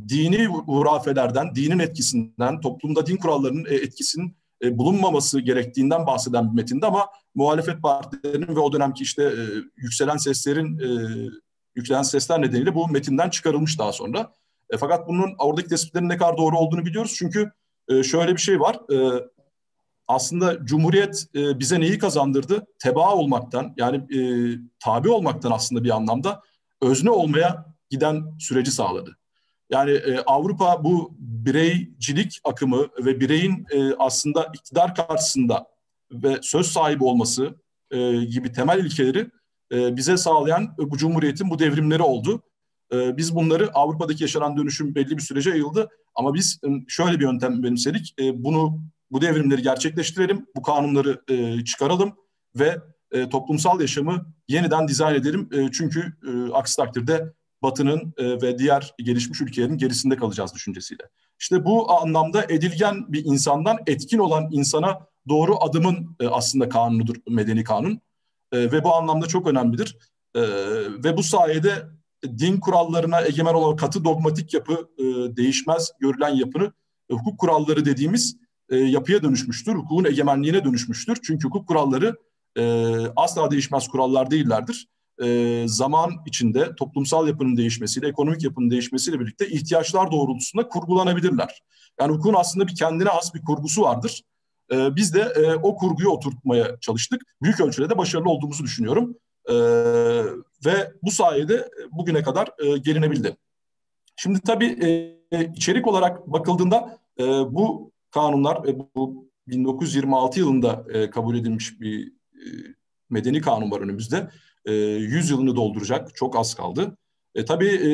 dini hurafelerden, dinin etkisinden, toplumda din kurallarının etkisinin e, bulunmaması gerektiğinden bahseden bir metinde ama muhalefet partilerinin ve o dönemki işte e, yükselen seslerin e, yükselen sesler nedeniyle bu metinden çıkarılmış daha sonra. E, fakat bunun oradaki tespitlerin ne kadar doğru olduğunu biliyoruz. Çünkü e, şöyle bir şey var. E, aslında Cumhuriyet e, bize neyi kazandırdı? Tebaa olmaktan yani e, tabi olmaktan aslında bir anlamda özne olmaya giden süreci sağladı. Yani e, Avrupa bu bireycilik akımı ve bireyin e, aslında iktidar karşısında ve söz sahibi olması e, gibi temel ilkeleri e, bize sağlayan bu cumhuriyetin bu devrimleri oldu. E, biz bunları Avrupa'daki yaşanan dönüşüm belli bir sürece yayıldı ama biz e, şöyle bir yöntem benimsedik. E, bunu bu devrimleri gerçekleştirelim, bu kanunları e, çıkaralım ve e, toplumsal yaşamı yeniden dizayn edelim. E, çünkü e, aksi takdirde Batı'nın e, ve diğer gelişmiş ülkelerin gerisinde kalacağız düşüncesiyle. İşte bu anlamda edilgen bir insandan etkin olan insana doğru adımın e, aslında kanunudur medeni kanun. E, ve bu anlamda çok önemlidir. E, ve bu sayede din kurallarına egemen olan katı dogmatik yapı e, değişmez görülen yapını e, hukuk kuralları dediğimiz e, yapıya dönüşmüştür. Hukukun egemenliğine dönüşmüştür. Çünkü hukuk kuralları e, asla değişmez kurallar değillerdir e, zaman içinde toplumsal yapının değişmesiyle, ekonomik yapının değişmesiyle birlikte ihtiyaçlar doğrultusunda kurgulanabilirler. Yani hukukun aslında bir kendine has bir kurgusu vardır. E, biz de e, o kurguyu oturtmaya çalıştık. Büyük ölçüde de başarılı olduğumuzu düşünüyorum. E, ve bu sayede bugüne kadar e, gelinebildi. Şimdi tabii e, içerik olarak bakıldığında e, bu kanunlar, e, bu 1926 yılında e, kabul edilmiş bir e, medeni kanun var önümüzde. e, 100 yılını dolduracak. Çok az kaldı. E, tabii e,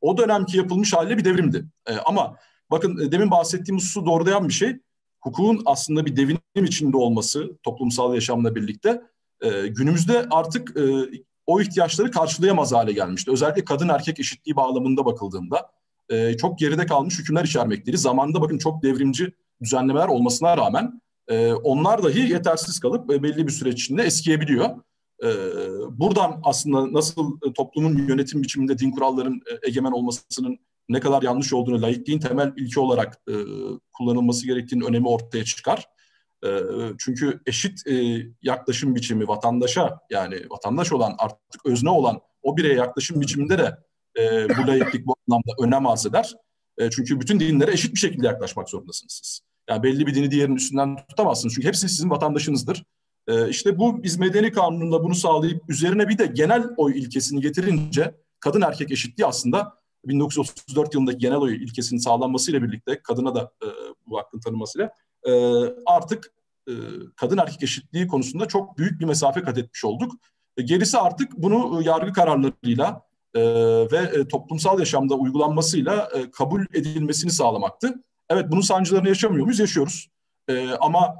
o dönemki yapılmış haliyle bir devrimdi. E, ama bakın e, demin bahsettiğim hususu doğrulayan bir şey. Hukukun aslında bir devinim içinde olması toplumsal yaşamla birlikte e, günümüzde artık e, o ihtiyaçları karşılayamaz hale gelmişti. Özellikle kadın erkek eşitliği bağlamında bakıldığında e, çok geride kalmış hükümler içermektedir. Zamanında bakın çok devrimci düzenlemeler olmasına rağmen e, onlar dahi yetersiz kalıp e, belli bir süreç içinde eskiyebiliyor. E, buradan aslında nasıl e, toplumun yönetim biçiminde din kuralların e, egemen olmasının ne kadar yanlış olduğunu, laikliğin temel ilke olarak e, kullanılması gerektiğinin önemi ortaya çıkar. E, çünkü eşit e, yaklaşım biçimi vatandaşa yani vatandaş olan artık özne olan o bireye yaklaşım biçiminde de e, bu laiklik bu anlamda önem arz eder. E, çünkü bütün dinlere eşit bir şekilde yaklaşmak zorundasınız siz. Yani belli bir dini diğerinin üstünden tutamazsınız. Çünkü hepsi sizin vatandaşınızdır. E, işte bu biz medeni kanununda bunu sağlayıp üzerine bir de genel oy ilkesini getirince kadın erkek eşitliği aslında 1934 yılındaki genel oy ilkesinin sağlanmasıyla birlikte kadına da e, bu hakkın tanınmasıyla e, artık e, kadın erkek eşitliği konusunda çok büyük bir mesafe kat etmiş olduk. E, gerisi artık bunu yargı kararlarıyla e, ve e, toplumsal yaşamda uygulanmasıyla e, kabul edilmesini sağlamaktı. Evet bunun sancılarını yaşamıyor muyuz? Yaşıyoruz. E, ama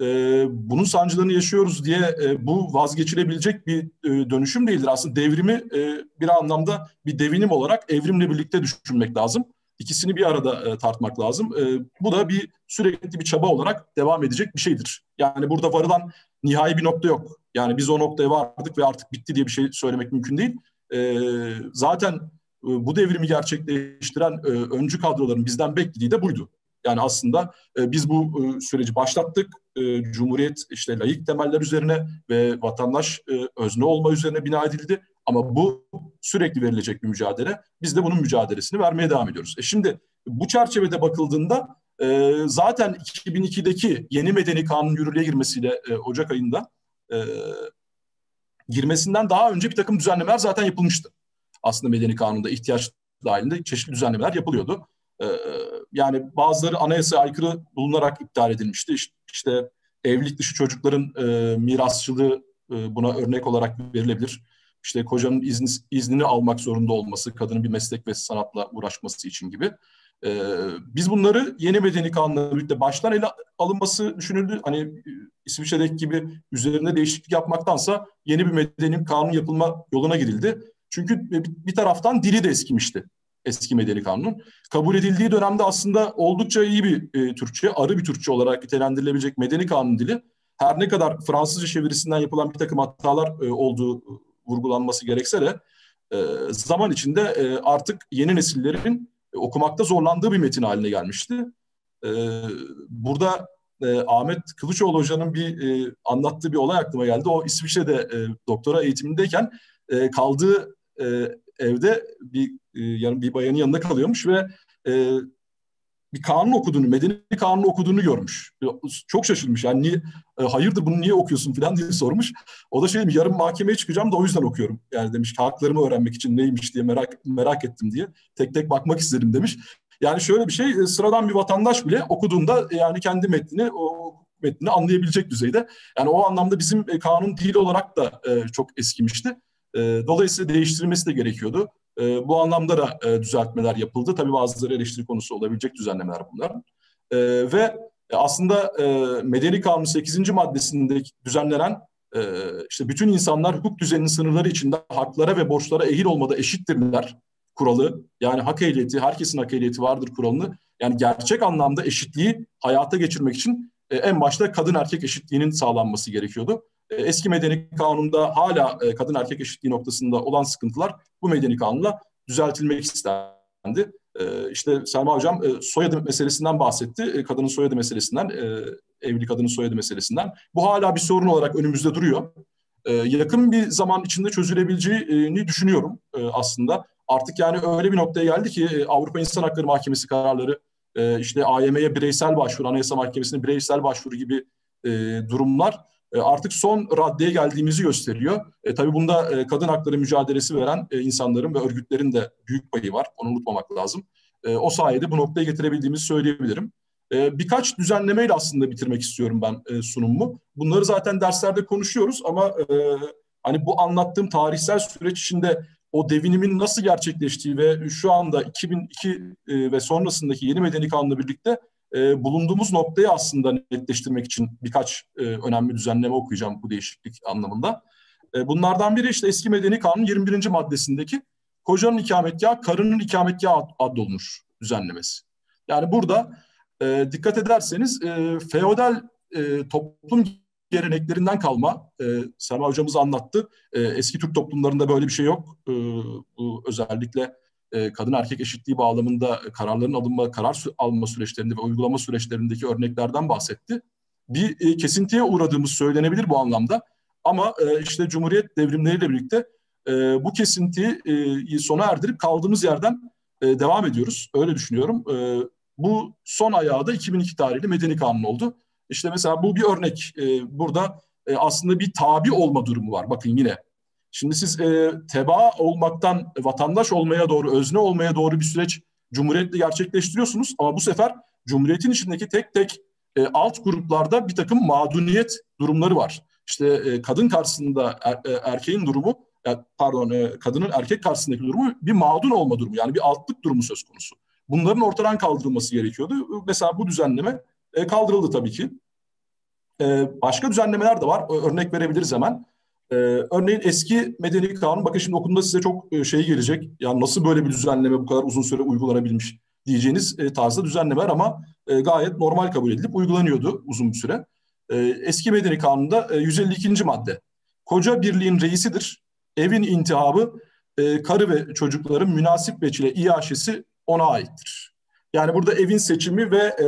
e, bunun sancılarını yaşıyoruz diye e, bu vazgeçilebilecek bir e, dönüşüm değildir. Aslında devrimi e, bir anlamda bir devinim olarak evrimle birlikte düşünmek lazım. İkisini bir arada e, tartmak lazım. E, bu da bir sürekli bir çaba olarak devam edecek bir şeydir. Yani burada varılan nihai bir nokta yok. Yani biz o noktaya vardık ve artık bitti diye bir şey söylemek mümkün değil. E, zaten e, bu devrimi gerçekleştiren e, öncü kadroların bizden beklediği de buydu. Yani aslında e, biz bu e, süreci başlattık. E, Cumhuriyet işte layık temeller üzerine ve vatandaş e, özne olma üzerine bina edildi. Ama bu sürekli verilecek bir mücadele. Biz de bunun mücadelesini vermeye devam ediyoruz. E şimdi bu çerçevede bakıldığında e, zaten 2002'deki yeni medeni kanun yürürlüğe girmesiyle e, Ocak ayında e, girmesinden daha önce bir takım düzenlemeler zaten yapılmıştı. Aslında medeni kanunda ihtiyaç dahilinde çeşitli düzenlemeler yapılıyordu. Ee, yani bazıları anayasaya aykırı bulunarak iptal edilmişti. İşte, evlilik dışı çocukların e, mirasçılığı e, buna örnek olarak verilebilir. İşte kocanın izni, iznini almak zorunda olması, kadının bir meslek ve sanatla uğraşması için gibi. Ee, biz bunları yeni medeni kanunla birlikte baştan ele alınması düşünüldü. Hani e, İsviçre'deki gibi üzerinde değişiklik yapmaktansa yeni bir medeni kanun yapılma yoluna gidildi. Çünkü bir taraftan dili de eskimişti eski medeni kanunun. Kabul edildiği dönemde aslında oldukça iyi bir e, Türkçe, arı bir Türkçe olarak nitelendirilebilecek medeni kanun dili. Her ne kadar Fransızca çevirisinden yapılan bir takım hatalar e, olduğu e, vurgulanması gerekse de e, zaman içinde e, artık yeni nesillerin e, okumakta zorlandığı bir metin haline gelmişti. E, burada e, Ahmet Kılıçoğlu Hoca'nın bir e, anlattığı bir olay aklıma geldi. O İsviçre'de e, doktora eğitimindeyken e, kaldığı e, evde bir yani bir bayanın yanında kalıyormuş ve e, bir kanun okuduğunu, medeni kanun okuduğunu görmüş. Çok şaşırmış. Yani niye, e, hayırdır bunu niye okuyorsun falan diye sormuş. O da şey demiş, yarın mahkemeye çıkacağım da o yüzden okuyorum. Yani demiş haklarımı öğrenmek için neymiş diye merak merak ettim diye. Tek tek bakmak istedim demiş. Yani şöyle bir şey, e, sıradan bir vatandaş bile okuduğunda yani kendi metnini, o metnini anlayabilecek düzeyde. Yani o anlamda bizim e, kanun dil olarak da çok eskimişti. Dolayısıyla değiştirilmesi de gerekiyordu. E, bu anlamda da e, düzeltmeler yapıldı. Tabii bazıları eleştiri konusu olabilecek düzenlemeler bunlar. E, ve aslında e, Medeni Kanun 8. maddesinde düzenlenen e, işte bütün insanlar hukuk düzeninin sınırları içinde haklara ve borçlara ehil olmada eşittirler kuralı. Yani hak ehliyeti, herkesin hak ehliyeti vardır kuralını. Yani gerçek anlamda eşitliği hayata geçirmek için en başta kadın erkek eşitliğinin sağlanması gerekiyordu. E, eski medeni kanunda hala e, kadın erkek eşitliği noktasında olan sıkıntılar bu medeni kanunla düzeltilmek istendi. E, işte Selma Hocam soyadı meselesinden bahsetti. Kadının soyadı meselesinden, evli kadının soyadı meselesinden. Bu hala bir sorun olarak önümüzde duruyor. Yakın bir zaman içinde çözülebileceğini düşünüyorum aslında. Artık yani öyle bir noktaya geldi ki Avrupa İnsan Hakları Mahkemesi kararları, işte AYM'ye bireysel başvuru, Anayasa Mahkemesi'ne bireysel başvuru gibi durumlar e, artık son raddeye geldiğimizi gösteriyor. E, tabii bunda e, kadın hakları mücadelesi veren e, insanların ve örgütlerin de büyük payı var. Onu unutmamak lazım. E, o sayede bu noktaya getirebildiğimizi söyleyebilirim. E, birkaç düzenlemeyle aslında bitirmek istiyorum ben e, sunumumu. Bunları zaten derslerde konuşuyoruz ama e, hani bu anlattığım tarihsel süreç içinde o devinimin nasıl gerçekleştiği ve şu anda 2002 e, ve sonrasındaki yeni medeni kanunla birlikte e, bulunduğumuz noktayı aslında netleştirmek için birkaç e, önemli düzenleme okuyacağım bu değişiklik anlamında. E, bunlardan biri işte eski medeni kanun 21. maddesindeki kocanın ikametgahı karının ikametgahı addolunur düzenlemesi. Yani burada e, dikkat ederseniz e, feodal e, toplum geleneklerinden kalma. E, Selma hocamız anlattı. E, eski Türk toplumlarında böyle bir şey yok. E, bu özellikle e, kadın erkek eşitliği bağlamında kararların alınma, karar alma süreçlerinde ve uygulama süreçlerindeki örneklerden bahsetti. Bir e, kesintiye uğradığımız söylenebilir bu anlamda. Ama e, işte Cumhuriyet devrimleriyle birlikte bu kesintiyi sona erdirip kaldığımız yerden devam ediyoruz. Öyle düşünüyorum. Bu son ayağı da 2002 tarihli Medeni Kanun oldu. İşte mesela bu bir örnek. Burada aslında bir tabi olma durumu var. Bakın yine. Şimdi siz e, teba olmaktan vatandaş olmaya doğru, özne olmaya doğru bir süreç Cumhuriyet'le gerçekleştiriyorsunuz. Ama bu sefer Cumhuriyet'in içindeki tek tek e, alt gruplarda bir takım mağduniyet durumları var. İşte e, kadın karşısında er, e, erkeğin durumu, e, pardon e, kadının erkek karşısındaki durumu bir mağdun olma durumu. Yani bir altlık durumu söz konusu. Bunların ortadan kaldırılması gerekiyordu. Mesela bu düzenleme e, kaldırıldı tabii ki. E, başka düzenlemeler de var. Örnek verebiliriz hemen. E, örneğin eski medeni kanun, bakın şimdi okulda size çok e, şey gelecek. Yani nasıl böyle bir düzenleme bu kadar uzun süre uygulanabilmiş diyeceğiniz e, tarzda düzenlemeler ama e, gayet normal kabul edilip uygulanıyordu uzun bir süre. E, eski medeni kanunda e, 152. madde. Koca birliğin reisidir. Evin intihabı e, karı ve çocukların münasip veçile iaşesi ona aittir. Yani burada evin seçimi ve e,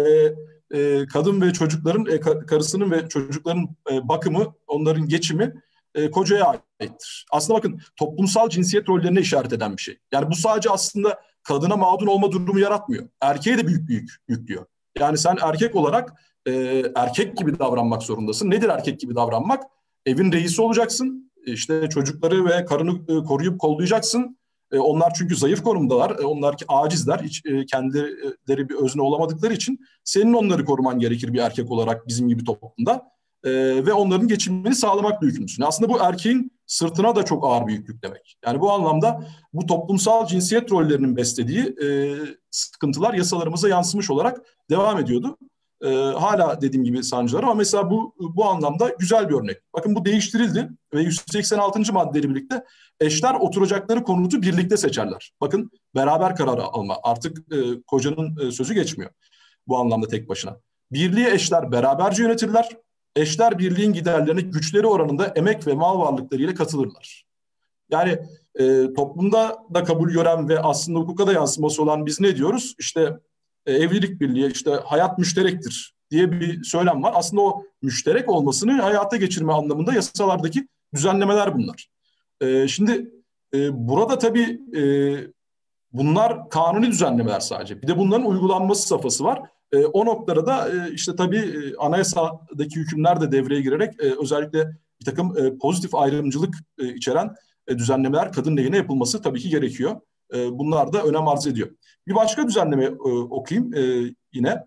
e, kadın ve çocukların, e, karısının ve çocukların e, bakımı, onların geçimi e, kocaya aittir. Aslında bakın toplumsal cinsiyet rollerine işaret eden bir şey. Yani bu sadece aslında kadına mağdun olma durumu yaratmıyor. Erkeğe de büyük büyük yüklüyor. Yani sen erkek olarak e, erkek gibi davranmak zorundasın. Nedir erkek gibi davranmak? Evin reisi olacaksın. İşte çocukları ve karını e, koruyup kollayacaksın. E, onlar çünkü zayıf konumdalar. E, onlar ki acizler. Hiç e, kendileri bir özne olamadıkları için senin onları koruman gerekir bir erkek olarak bizim gibi toplumda. E, ve onların geçimini sağlamakla yükümlüsün. Aslında bu erkeğin sırtına da çok ağır bir yük yüklemek. Yani bu anlamda bu toplumsal cinsiyet rollerinin beslediği e, sıkıntılar yasalarımıza yansımış olarak devam ediyordu. E, hala dediğim gibi sancılar ama mesela bu bu anlamda güzel bir örnek. Bakın bu değiştirildi ve 186. maddeyle birlikte eşler oturacakları konutu birlikte seçerler. Bakın beraber karar alma. Artık e, kocanın e, sözü geçmiyor bu anlamda tek başına. Birliği eşler beraberce yönetirler. Eşler birliğin giderlerine güçleri oranında emek ve mal varlıklarıyla katılırlar. Yani e, toplumda da kabul gören ve aslında hukuka da yansıması olan biz ne diyoruz? İşte e, evlilik birliği, işte hayat müşterektir diye bir söylem var. Aslında o müşterek olmasını hayata geçirme anlamında yasalardaki düzenlemeler bunlar. E, şimdi e, burada tabii e, bunlar kanuni düzenlemeler sadece. Bir de bunların uygulanması safhası var. E, o noktada da e, işte tabii e, anayasadaki hükümler de devreye girerek e, özellikle bir takım e, pozitif ayrımcılık e, içeren e, düzenlemeler kadın lehine yapılması tabii ki gerekiyor. E, bunlar da önem arz ediyor. Bir başka düzenleme e, okuyayım e, yine.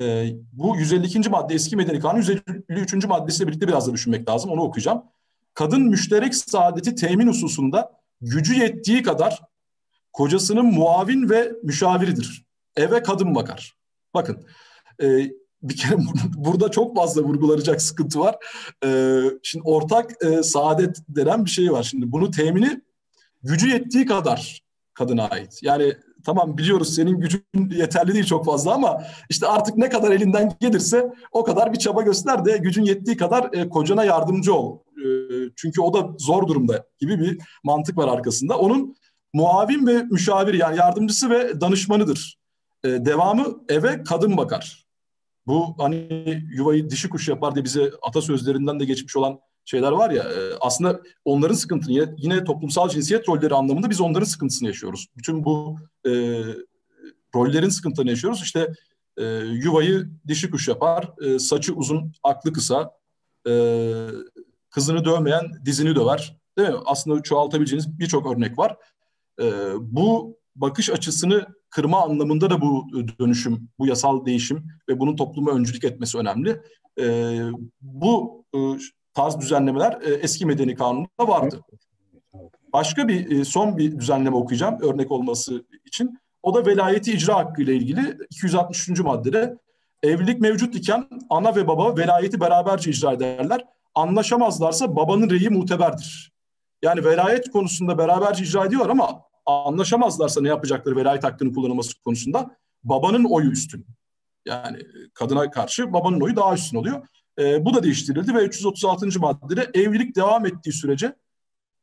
E, bu 152. madde eski medeni kanun 153. maddesiyle birlikte biraz da düşünmek lazım. Onu okuyacağım. Kadın müşterek saadeti temin hususunda gücü yettiği kadar kocasının muavin ve müşaviridir. Eve kadın bakar. Bakın e, bir kere burada çok fazla vurgulanacak sıkıntı var. E, şimdi ortak e, saadet denen bir şey var. Şimdi bunu temini gücü yettiği kadar kadına ait. Yani tamam biliyoruz senin gücün yeterli değil çok fazla ama işte artık ne kadar elinden gelirse o kadar bir çaba göster de gücün yettiği kadar e, kocana yardımcı ol. E, çünkü o da zor durumda gibi bir mantık var arkasında. Onun muavin ve müşavir yani yardımcısı ve danışmanıdır. E, devamı eve kadın bakar. Bu hani yuvayı dişi kuş yapar diye bize atasözlerinden de geçmiş olan şeyler var ya e, aslında onların sıkıntını yine, yine toplumsal cinsiyet rolleri anlamında biz onların sıkıntısını yaşıyoruz. Bütün bu e, rollerin sıkıntılarını yaşıyoruz. İşte e, yuvayı dişi kuş yapar, e, saçı uzun, aklı kısa, e, kızını dövmeyen dizini döver. Değil mi? Aslında çoğaltabileceğiniz birçok örnek var. E, bu bakış açısını kırma anlamında da bu dönüşüm, bu yasal değişim ve bunun topluma öncülük etmesi önemli. E, bu e, tarz düzenlemeler e, eski medeni kanunda vardı. Başka bir e, son bir düzenleme okuyacağım örnek olması için. O da velayeti icra hakkı ile ilgili 263. maddede evlilik mevcut iken ana ve baba velayeti beraberce icra ederler. Anlaşamazlarsa babanın reyi muteberdir. Yani velayet konusunda beraberce icra ediyorlar ama anlaşamazlarsa ne yapacakları velayet hakkını kullanılması konusunda babanın oyu üstün. Yani kadına karşı babanın oyu daha üstün oluyor. E, bu da değiştirildi ve 336. maddede evlilik devam ettiği sürece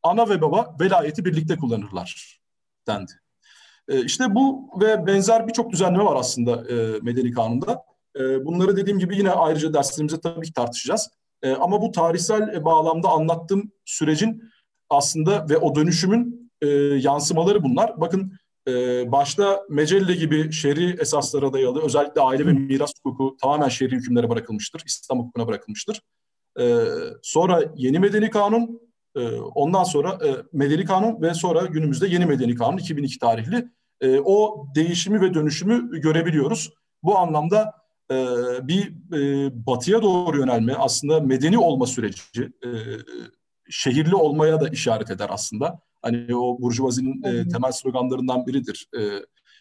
ana ve baba velayeti birlikte kullanırlar dendi. E, işte bu ve benzer birçok düzenleme var aslında e, Medeni Kanun'da. E, bunları dediğim gibi yine ayrıca derslerimizde tabii ki tartışacağız. E, ama bu tarihsel bağlamda anlattığım sürecin aslında ve o dönüşümün e, yansımaları bunlar. Bakın e, başta Mecelle gibi şer'i esaslara dayalı özellikle aile ve miras hukuku tamamen şer'i hükümlere bırakılmıştır. İslam hukukuna bırakılmıştır. E, sonra yeni medeni kanun, e, ondan sonra e, medeni kanun ve sonra günümüzde yeni medeni kanun 2002 tarihli. E, o değişimi ve dönüşümü görebiliyoruz. Bu anlamda e, bir e, batıya doğru yönelme aslında medeni olma süreci, e, şehirli olmaya da işaret eder aslında. Hani o Burjuvazi'nin e, temel sloganlarından biridir. E,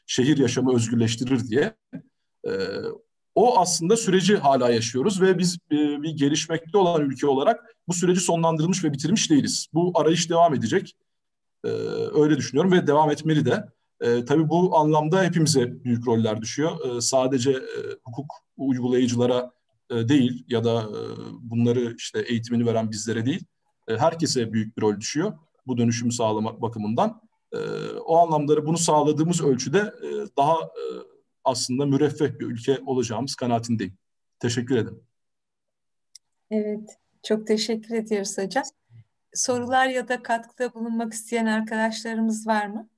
şehir yaşamı özgürleştirir diye. E, o aslında süreci hala yaşıyoruz ve biz e, bir gelişmekte olan ülke olarak bu süreci sonlandırılmış ve bitirmiş değiliz. Bu arayış devam edecek. E, öyle düşünüyorum ve devam etmeli de. E, tabii bu anlamda hepimize büyük roller düşüyor. E, sadece e, hukuk uygulayıcılara e, değil ya da e, bunları işte eğitimini veren bizlere değil, e, herkese büyük bir rol düşüyor bu dönüşümü sağlamak bakımından. E, o anlamda bunu sağladığımız ölçüde e, daha e, aslında müreffeh bir ülke olacağımız kanaatindeyim. Teşekkür ederim. Evet, çok teşekkür ediyoruz hocam. Sorular ya da katkıda bulunmak isteyen arkadaşlarımız var mı?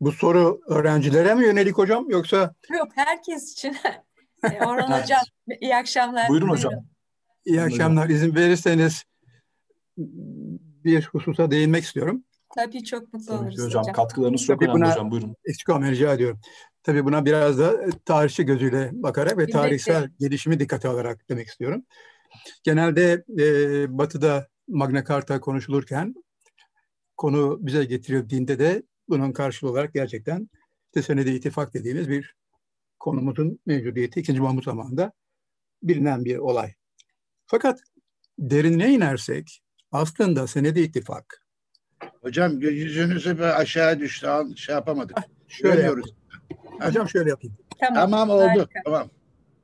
Bu soru öğrencilere mi yönelik hocam yoksa? Yok herkes için. E, Orhan Hocam iyi akşamlar. Buyurun hocam. İyi akşamlar. İzin verirseniz bir hususa değinmek istiyorum. Tabii çok mutlu oluruz hocam. hocam. Katkılarınız çok Tabii önemli buna, hocam. Buyurun. Eksik olmayın rica ediyorum. Tabii buna biraz da tarihçi gözüyle bakarak ve tarihsel gelişimi dikkate alarak demek istiyorum. Genelde e, Batı'da Magna Carta konuşulurken konu bize getirildiğinde de bunun karşılığı olarak gerçekten işte senede ittifak dediğimiz bir konumuzun mevcudiyeti 2. Mahmut zamanında bilinen bir olay. Fakat derinine inersek aslında senede ittifak. Hocam yüzünüzü bir aşağı düştü. Şey yapamadık. Ah, şöyle Görüyoruz. Hocam şöyle yapayım. Tamam, tamam oldu. Harika. Tamam.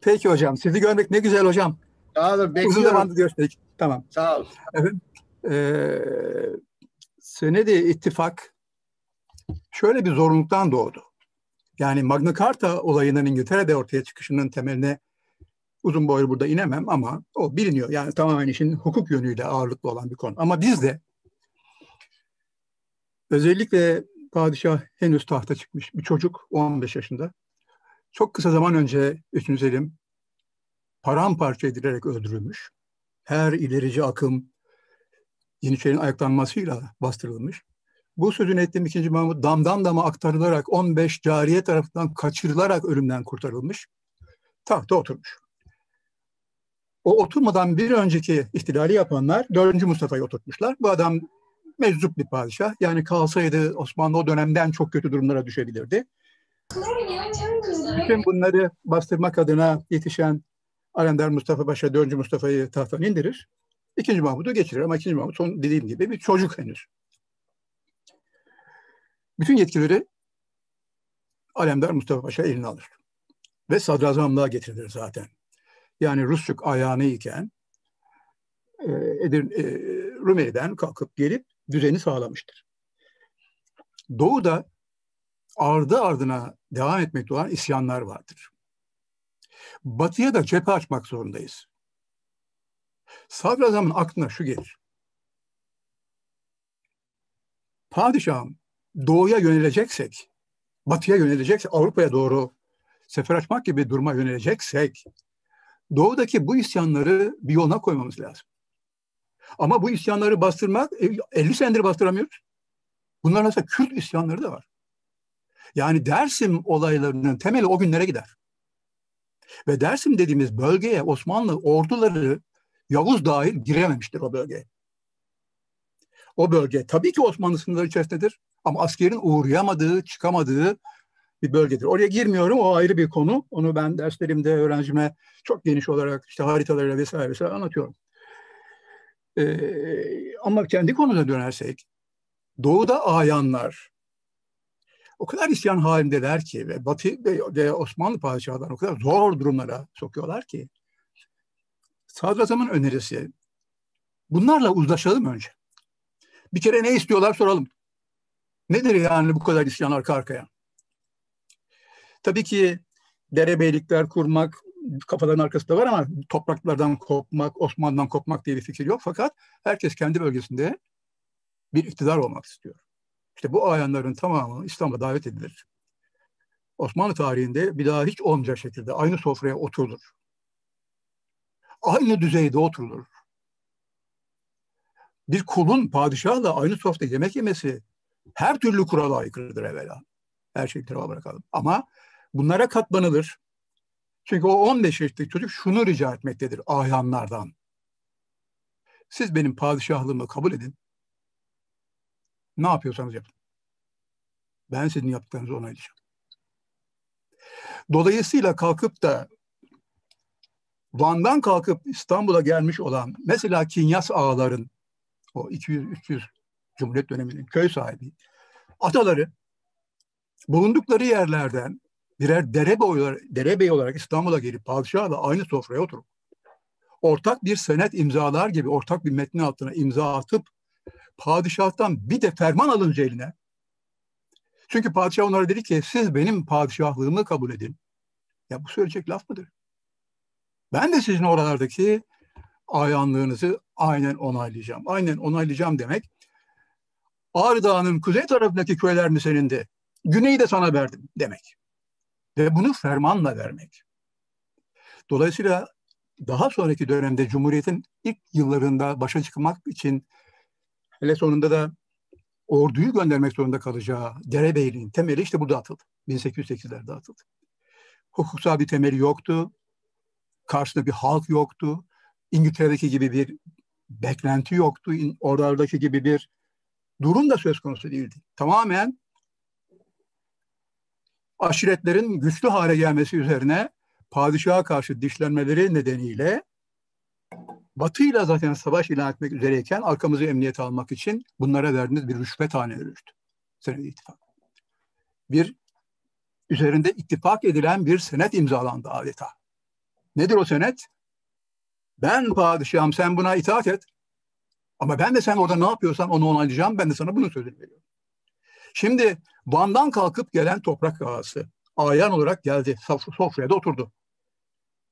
Peki hocam. Sizi görmek ne güzel hocam. Sağ olun. Bekliyorum. Uzun zamandır görüşmedik. Tamam. Sağ olun. Efendim, e, senede ittifak şöyle bir zorunluluktan doğdu. Yani Magna Carta olayının İngiltere'de ortaya çıkışının temeline uzun boylu burada inemem ama o biliniyor. Yani tamamen işin hukuk yönüyle ağırlıklı olan bir konu. Ama bizde özellikle padişah henüz tahta çıkmış bir çocuk 15 yaşında. Çok kısa zaman önce 3. Selim paramparça edilerek öldürülmüş. Her ilerici akım Yeniçeri'nin ayaklanmasıyla bastırılmış. Bu sözünü ettiğim 2. Mahmut damdan dama aktarılarak 15 cariye tarafından kaçırılarak ölümden kurtarılmış. Tahta oturmuş. O oturmadan bir önceki ihtilali yapanlar 4. Mustafa'yı oturtmuşlar. Bu adam meczup bir padişah. Yani kalsaydı Osmanlı o dönemden çok kötü durumlara düşebilirdi. Bütün bunları bastırmak adına yetişen Alender Mustafa Paşa 4. Mustafa'yı tahttan indirir. İkinci Mahmut'u geçirir ama ikinci Mahmut son dediğim gibi bir çocuk henüz. Bütün yetkileri Alemdar Mustafa Paşa eline alır. Ve sadrazamlığa getirilir zaten. Yani Rusçuk ayağını iken e, e, Rumeli'den kalkıp gelip düzeni sağlamıştır. Doğu'da ardı ardına devam etmekte olan isyanlar vardır. Batıya da cephe açmak zorundayız. Sadrazamın aklına şu gelir. Padişahım doğuya yöneleceksek, batıya yöneleceksek, Avrupa'ya doğru sefer açmak gibi duruma yöneleceksek, doğudaki bu isyanları bir yoluna koymamız lazım. Ama bu isyanları bastırmak, 50 e, senedir bastıramıyoruz. Bunlar mesela Kürt isyanları da var. Yani Dersim olaylarının temeli o günlere gider. Ve Dersim dediğimiz bölgeye Osmanlı orduları Yavuz dahil girememiştir o bölgeye. O bölge tabii ki Osmanlı sınırları içerisindedir ama askerin uğrayamadığı, çıkamadığı bir bölgedir. Oraya girmiyorum, o ayrı bir konu. Onu ben derslerimde öğrencime çok geniş olarak işte haritalarıyla vesaire vesaire anlatıyorum. Ee, ama kendi konumuza dönersek, doğuda ayanlar o kadar isyan halindeler ki ve Batı ve Osmanlı padişahlarını o kadar zor durumlara sokuyorlar ki Sadrazam'ın önerisi bunlarla uzlaşalım önce. Bir kere ne istiyorlar soralım. Nedir yani bu kadar isyan arka arkaya? Tabii ki derebeylikler kurmak kafaların arkasında var ama topraklardan kopmak, Osmanlı'dan kopmak diye bir fikir yok. Fakat herkes kendi bölgesinde bir iktidar olmak istiyor. İşte bu ayanların tamamı İslam'a davet edilir. Osmanlı tarihinde bir daha hiç olmayacak şekilde aynı sofraya oturulur. Aynı düzeyde oturulur. Bir kulun padişahla aynı sofrada yemek yemesi her türlü kurala aykırıdır evvela. Her şeyi tarafa bırakalım. Ama bunlara katlanılır. Çünkü o 15 yaşındaki çocuk şunu rica etmektedir ayanlardan. Siz benim padişahlığımı kabul edin. Ne yapıyorsanız yapın. Ben sizin yaptıklarınızı onaylayacağım. Dolayısıyla kalkıp da Van'dan kalkıp İstanbul'a gelmiş olan mesela Kinyas ağaların o 200-300 Cumhuriyet döneminin köy sahibi ataları bulundukları yerlerden birer derebey olarak, derebey olarak İstanbul'a gelip padişahla aynı sofraya oturup ortak bir senet imzalar gibi ortak bir metnin altına imza atıp padişahtan bir de ferman alınca eline çünkü padişah onlara dedi ki siz benim padişahlığımı kabul edin. Ya bu söyleyecek laf mıdır? Ben de sizin oralardaki ayanlığınızı aynen onaylayacağım. Aynen onaylayacağım demek Ağrı Dağı'nın kuzey tarafındaki köyler mi senin de? Güneyi de sana verdim demek. Ve bunu fermanla vermek. Dolayısıyla daha sonraki dönemde Cumhuriyet'in ilk yıllarında başa çıkmak için hele sonunda da orduyu göndermek zorunda kalacağı derebeyliğin temeli işte burada atıldı. 1808'lerde atıldı. Hukuksal bir temeli yoktu. Karşısında bir halk yoktu. İngiltere'deki gibi bir beklenti yoktu. Oralardaki gibi bir durum da söz konusu değildi. Tamamen aşiretlerin güçlü hale gelmesi üzerine padişaha karşı dişlenmeleri nedeniyle Batı'yla zaten savaş ilan etmek üzereyken arkamızı emniyete almak için bunlara verdiğiniz bir rüşvet haline dönüştü. Senedi ittifak. Bir üzerinde ittifak edilen bir senet imzalandı adeta. Nedir o senet? Ben padişahım sen buna itaat et. Ama ben de sen orada ne yapıyorsan onu onaylayacağım. Ben de sana bunun sözünü veriyorum. Şimdi Van'dan kalkıp gelen toprak ağası ayan olarak geldi. Sofraya da oturdu.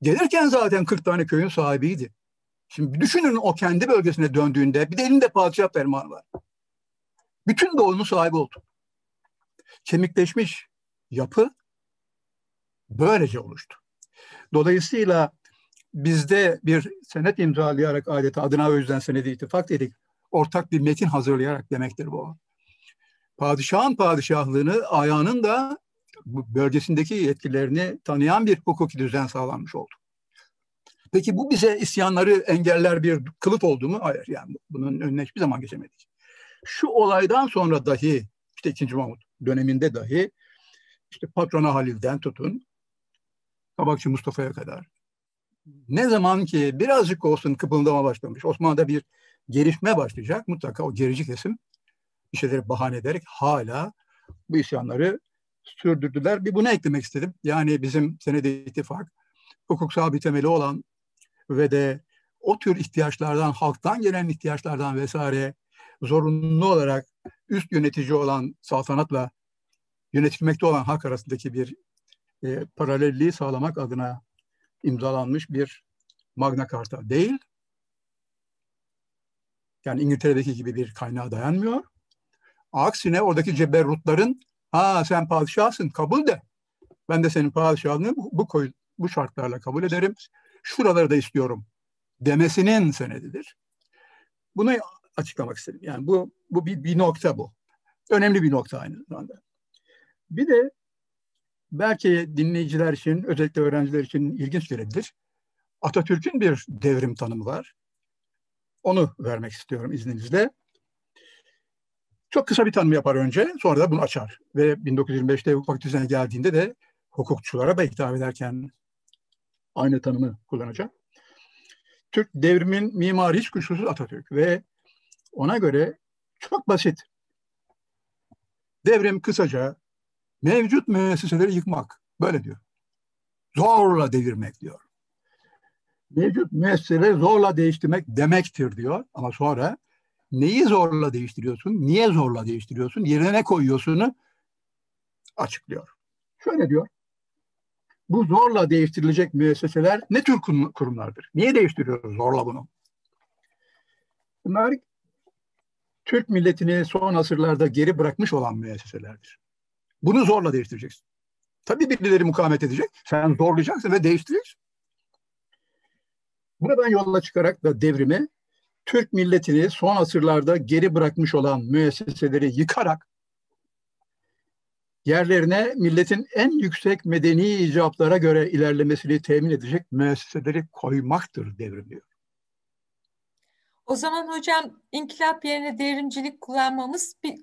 Gelirken zaten 40 tane köyün sahibiydi. Şimdi düşünün o kendi bölgesine döndüğünde bir de elinde padişah fermanı var. Bütün doğunun sahibi oldu. Kemikleşmiş yapı böylece oluştu. Dolayısıyla bizde bir senet imzalayarak adeta adına o yüzden senedi ittifak dedik. Ortak bir metin hazırlayarak demektir bu. Padişahın padişahlığını ayağının da bölgesindeki yetkilerini tanıyan bir hukuki düzen sağlanmış oldu. Peki bu bize isyanları engeller bir kılıf oldu mu? Hayır yani bunun önüne hiçbir zaman geçemedik. Şu olaydan sonra dahi işte 2. Mahmut döneminde dahi işte patrona Halil'den tutun Kabakçı Mustafa'ya kadar ne zaman ki birazcık olsun kıpıldama başlamış, Osmanlı'da bir gelişme başlayacak mutlaka o gerici kesim bir şeyleri bahane ederek hala bu isyanları sürdürdüler. Bir bunu eklemek istedim. Yani bizim senede ittifak hukuksal bir temeli olan ve de o tür ihtiyaçlardan, halktan gelen ihtiyaçlardan vesaire zorunlu olarak üst yönetici olan saltanatla yönetilmekte olan halk arasındaki bir e, paralelliği sağlamak adına imzalanmış bir Magna Carta değil. Yani İngiltere'deki gibi bir kaynağa dayanmıyor. Aksine oradaki ceberrutların ha sen padişahsın kabul de. Ben de senin padişahlığını bu, bu, bu şartlarla kabul ederim şuraları da istiyorum demesinin senedidir. Bunu açıklamak istedim. Yani bu, bu bir, bir nokta bu. Önemli bir nokta aynı zamanda. Bir de belki dinleyiciler için, özellikle öğrenciler için ilginç gelebilir. Atatürk'ün bir devrim tanımı var. Onu vermek istiyorum izninizle. Çok kısa bir tanım yapar önce, sonra da bunu açar. Ve 1925'te hukuk fakültesine geldiğinde de hukukçulara da hitap ederken aynı tanımı kullanacak. Türk devrimin mimarı hiç kuşkusuz Atatürk ve ona göre çok basit. Devrim kısaca mevcut müesseseleri yıkmak. Böyle diyor. Zorla devirmek diyor. Mevcut müesseseleri zorla değiştirmek demektir diyor. Ama sonra neyi zorla değiştiriyorsun, niye zorla değiştiriyorsun, yerine ne koyuyorsun'u açıklıyor. Şöyle diyor. Bu zorla değiştirilecek müesseseler ne tür kurumlardır? Niye değiştiriyoruz zorla bunu? Bunlar Türk milletini son asırlarda geri bırakmış olan müesseselerdir. Bunu zorla değiştireceksin. Tabii birileri mukavemet edecek. Sen zorlayacaksın ve değiştireceksin. Buradan yola çıkarak da devrimi Türk milletini son asırlarda geri bırakmış olan müesseseleri yıkarak yerlerine milletin en yüksek medeni icaplara göre ilerlemesini temin edecek müesseseleri koymaktır devrim diyor. O zaman hocam inkılap yerine devrimcilik kullanmamız bir,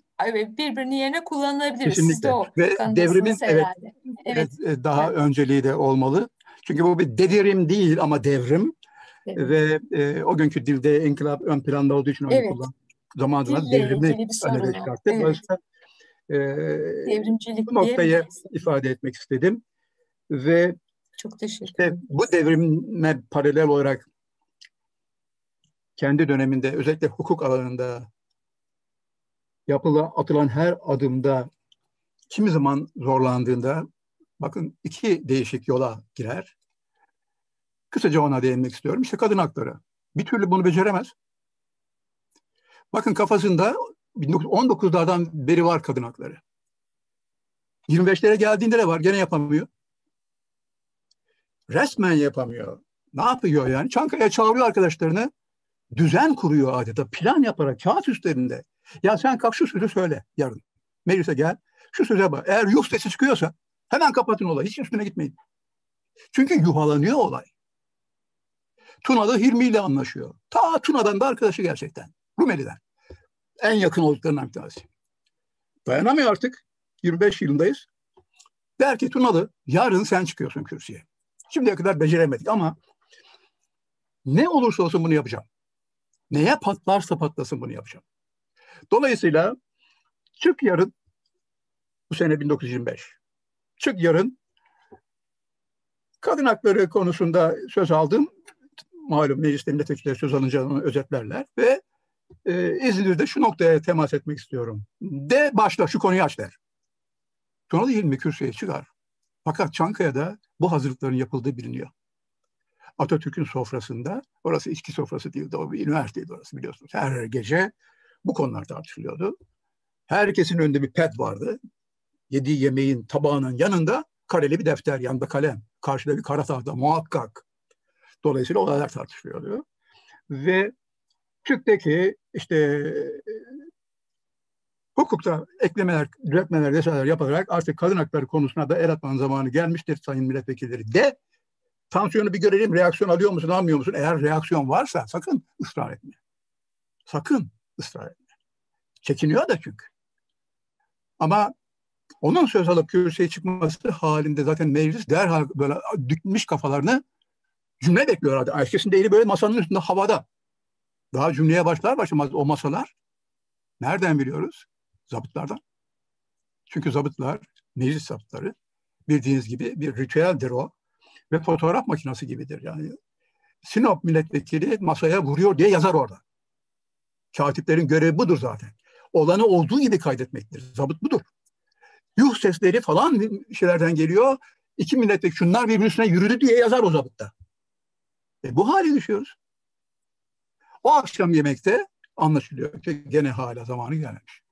birbirini yerine kullanılabilir. Kesinlikle. Siz de o Ve devrimin evet, evet, evet, daha evet. önceliği de olmalı. Çünkü bu bir devrim değil ama devrim. Evet. Ve e, o günkü dilde inkılap ön planda olduğu için onu evet. kullan. Zamanında devrimi öne çıkarttı. Evet. Dolayısıyla e, Devrimcilik bu noktayı ifade etmek istedim. Ve çok teşekkür işte bu devrime paralel olarak kendi döneminde özellikle hukuk alanında yapılan, atılan her adımda kimi zaman zorlandığında bakın iki değişik yola girer. Kısaca ona değinmek istiyorum. İşte kadın hakları. Bir türlü bunu beceremez. Bakın kafasında 1919'lardan beri var kadın hakları. 25'lere geldiğinde de var. Gene yapamıyor. Resmen yapamıyor. Ne yapıyor yani? Çankaya çağırıyor arkadaşlarını. Düzen kuruyor adeta. Plan yaparak kağıt üstlerinde. Ya sen kalk şu sözü söyle yarın. Meclise gel. Şu söze bak. Eğer yuh sesi çıkıyorsa hemen kapatın olayı. Hiç üstüne gitmeyin. Çünkü yuhalanıyor olay. Tunalı Hilmi ile anlaşıyor. Ta Tuna'dan da arkadaşı gerçekten. Rumeli'den en yakın olduklarından bir tanesi. Dayanamıyor artık. 25 yılındayız. Der ki Tunalı yarın sen çıkıyorsun kürsüye. Şimdiye kadar beceremedik ama ne olursa olsun bunu yapacağım. Neye patlarsa patlasın bunu yapacağım. Dolayısıyla çık yarın bu sene 1925. Çık yarın kadın hakları konusunda söz aldım. Malum mecliste milletvekilleri söz alınca özetlerler ve e, İzmir'de şu noktaya temas etmek istiyorum. De başla şu konuyu aç der. Sonra da Hilmi kürsüye çıkar. Fakat Çankaya'da bu hazırlıkların yapıldığı biliniyor. Atatürk'ün sofrasında, orası içki sofrası değildi, o bir üniversiteydi orası biliyorsunuz. Her gece bu konular tartışılıyordu. Herkesin önünde bir pet vardı. Yediği yemeğin tabağının yanında kareli bir defter, yanında kalem. Karşıda bir kara tahta muhakkak. Dolayısıyla olaylar tartışılıyordu. Ve Türk'teki işte hukukta eklemeler, düzeltmeler vesaireler yaparak artık kadın hakları konusuna da el atmanın zamanı gelmiştir sayın milletvekilleri de tansiyonu bir görelim reaksiyon alıyor musun almıyor musun? Eğer reaksiyon varsa sakın ısrar etme. Sakın ısrar etme. Çekiniyor da çünkü. Ama onun söz alıp kürsüye çıkması halinde zaten meclis derhal böyle dikmiş kafalarını cümle bekliyor. Herkesin de eli böyle masanın üstünde havada. Daha cümleye başlar başlamaz o masalar. Nereden biliyoruz? Zabıtlardan. Çünkü zabıtlar, meclis zabıtları bildiğiniz gibi bir ritüeldir o. Ve fotoğraf makinesi gibidir. Yani Sinop milletvekili masaya vuruyor diye yazar orada. Katiplerin görevi budur zaten. Olanı olduğu gibi kaydetmektir. Zabıt budur. Yuh sesleri falan şeylerden geliyor. İki milletvekili şunlar birbirinin üstüne yürüdü diye yazar o zabıtta. E bu hale düşüyoruz. O akşam yemekte anlaşılıyor ki gene hala zamanı gelmiş.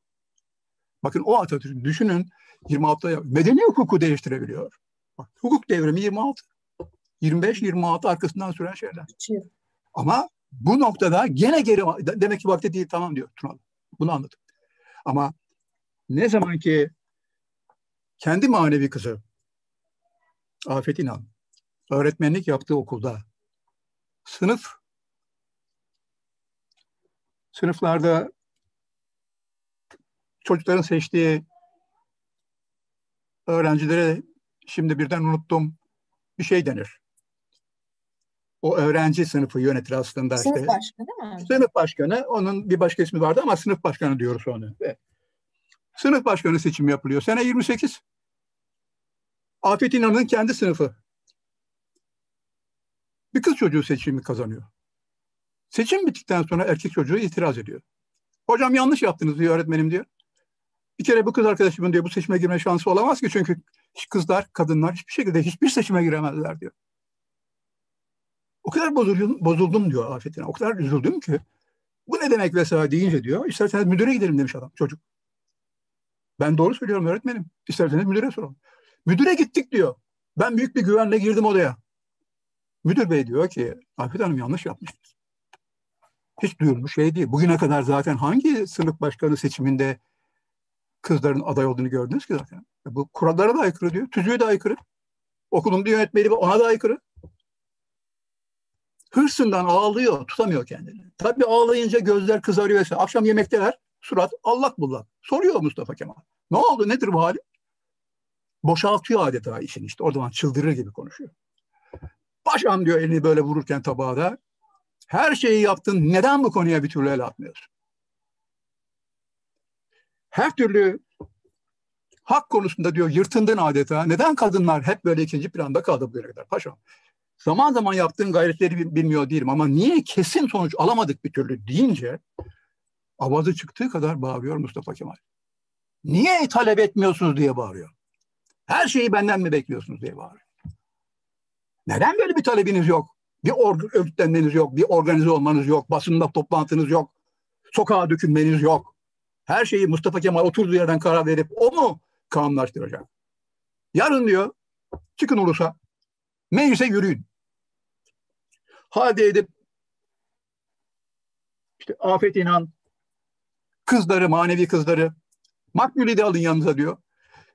Bakın o Atatürk düşünün 26'da medeni hukuku değiştirebiliyor. Bak, hukuk devrimi 26. 25-26 arkasından süren şeyler. Ama bu noktada gene geri demek ki vakti değil tamam diyor Tunalı. Bunu anladım. Ama ne zaman ki kendi manevi kızı Afet İnan öğretmenlik yaptığı okulda sınıf sınıflarda çocukların seçtiği öğrencilere şimdi birden unuttum bir şey denir. O öğrenci sınıfı yönetir aslında. Sınıf işte. başkanı değil mi? Sınıf başkanı, onun bir başka ismi vardı ama sınıf başkanı diyoruz onu. Evet. Sınıf başkanı seçimi yapılıyor. Sene 28. Afet İnan'ın kendi sınıfı. Bir kız çocuğu seçimi kazanıyor. Seçim bittikten sonra erkek çocuğu itiraz ediyor. Hocam yanlış yaptınız diyor öğretmenim diyor. Bir kere bu kız arkadaşımın diyor bu seçime girme şansı olamaz ki çünkü kızlar, kadınlar hiçbir şekilde hiçbir seçime giremezler diyor. O kadar bozuldum, bozuldum diyor Afet'ine. O kadar üzüldüm ki bu ne demek vesaire deyince diyor. İsterseniz müdüre gidelim demiş adam çocuk. Ben doğru söylüyorum öğretmenim. İsterseniz müdüre soralım. Müdüre gittik diyor. Ben büyük bir güvenle girdim odaya. Müdür bey diyor ki Afet Hanım yanlış yapmışsınız. Hiç duyulmuş şey değil. Bugüne kadar zaten hangi sınıf başkanı seçiminde kızların aday olduğunu gördünüz ki zaten. Bu kurallara da aykırı diyor. Tüzüğe de aykırı. Okulun bir yönetmeni ona da aykırı. Hırsından ağlıyor, tutamıyor kendini. Tabii ağlayınca gözler kızarıyor. Akşam yemekteler, surat allak bullak. Soruyor Mustafa Kemal. Ne oldu, nedir bu hali? Boşaltıyor adeta işin işte. O zaman çıldırır gibi konuşuyor. Paşam diyor elini böyle vururken tabağa da. Her şeyi yaptın, neden bu konuya bir türlü el atmıyorsun? Her türlü hak konusunda diyor yırtındın adeta. Neden kadınlar hep böyle ikinci planda kaldı bu yere kadar? Paşam zaman zaman yaptığın gayretleri bilmiyor değilim ama niye kesin sonuç alamadık bir türlü deyince avazı çıktığı kadar bağırıyor Mustafa Kemal. Niye talep etmiyorsunuz diye bağırıyor. Her şeyi benden mi bekliyorsunuz diye bağırıyor. Neden böyle bir talebiniz yok? Bir örgütlenmeniz yok, bir organize olmanız yok, basında toplantınız yok, sokağa dökülmeniz yok. Her şeyi Mustafa Kemal oturduğu yerden karar verip o mu kanunlaştıracak? Yarın diyor çıkın ulusa meclise yürüyün. Hadi edip işte Afet İnan kızları, manevi kızları Makbul'i de alın yanınıza diyor.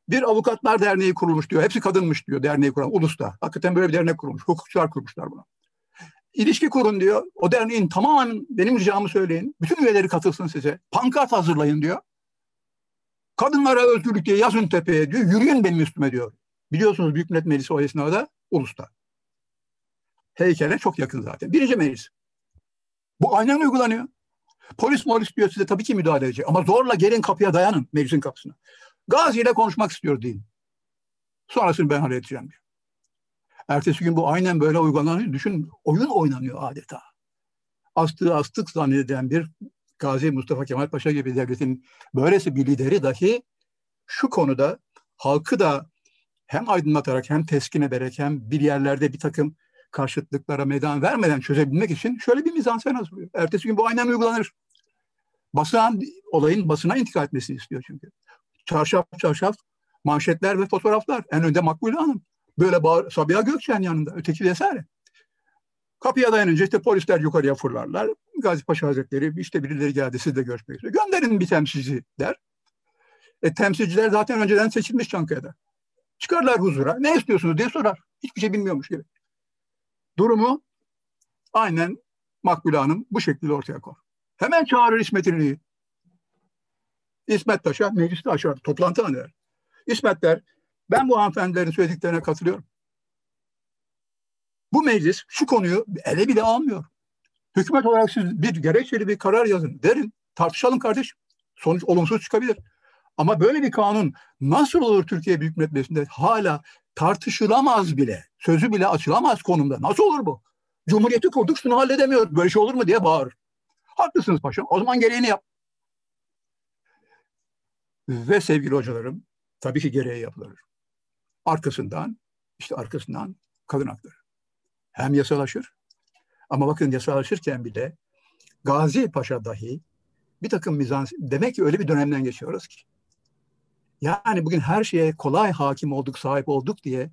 Bir avukatlar derneği kurulmuş diyor. Hepsi kadınmış diyor derneği kuran. Ulus'ta. Hakikaten böyle bir dernek kurulmuş. Hukukçular kurmuşlar buna. İlişki kurun diyor. O derneğin tamamen benim ricamı söyleyin. Bütün üyeleri katılsın size. Pankart hazırlayın diyor. Kadınlara özgürlük diye yazın tepeye diyor. Yürüyün benim üstüme diyor. Biliyorsunuz Büyük Millet Meclisi o esnada Ulus'ta. Heykele çok yakın zaten. Birinci meclis. Bu aynen uygulanıyor. Polis polis diyor size tabii ki müdahale edecek. Ama zorla gelin kapıya dayanın meclisin kapısına. Gazi ile konuşmak istiyor deyin. Sonrasını ben halledeceğim diyor. Ertesi gün bu aynen böyle uygulanıyor. Düşün oyun oynanıyor adeta. Astığı astık zannedilen bir Gazi Mustafa Kemal Paşa gibi devletin böylesi bir lideri dahi şu konuda halkı da hem aydınlatarak hem teskin ederek hem bir yerlerde bir takım karşıtlıklara meydan vermeden çözebilmek için şöyle bir mizansen hazırlıyor. Ertesi gün bu aynen uygulanır. Basın olayın basına intikal etmesini istiyor çünkü. Çarşaf çarşaf manşetler ve fotoğraflar. En önde Makbule Hanım. Böyle bağır, Sabiha Gökçen yanında. Öteki vesaire. Kapıya dayanınca işte polisler yukarıya fırlarlar. Gazi Paşa Hazretleri işte birileri geldi siz de görüşmek üzere. Gönderin bir temsilci der. E, temsilciler zaten önceden seçilmiş Çankaya'da. Çıkarlar huzura. Ne istiyorsunuz diye sorar. Hiçbir şey bilmiyormuş gibi. Durumu aynen Makbule Hanım bu şekilde ortaya koyar. Hemen çağırır İsmet İnönü'yü. İsmet Paşa mecliste aşağıda toplantı anlar. İsmet der ben bu hanımefendilerin söylediklerine katılıyorum. Bu meclis şu konuyu ele bile almıyor. Hükümet olarak siz bir gerekçeli bir karar yazın derin. Tartışalım kardeşim. Sonuç olumsuz çıkabilir. Ama böyle bir kanun nasıl olur Türkiye Büyük Millet Meclisi'nde hala tartışılamaz bile. Sözü bile açılamaz konumda. Nasıl olur bu? Cumhuriyeti kurduk şunu halledemiyoruz. Böyle şey olur mu diye bağırır. Haklısınız paşam. O zaman gereğini yap. Ve sevgili hocalarım tabii ki gereği yapılır. Arkasından işte arkasından kadın hakları. Hem yasalaşır ama bakın yasalaşırken bile Gazi Paşa dahi bir takım mizans demek ki öyle bir dönemden geçiyoruz ki. Yani bugün her şeye kolay hakim olduk, sahip olduk diye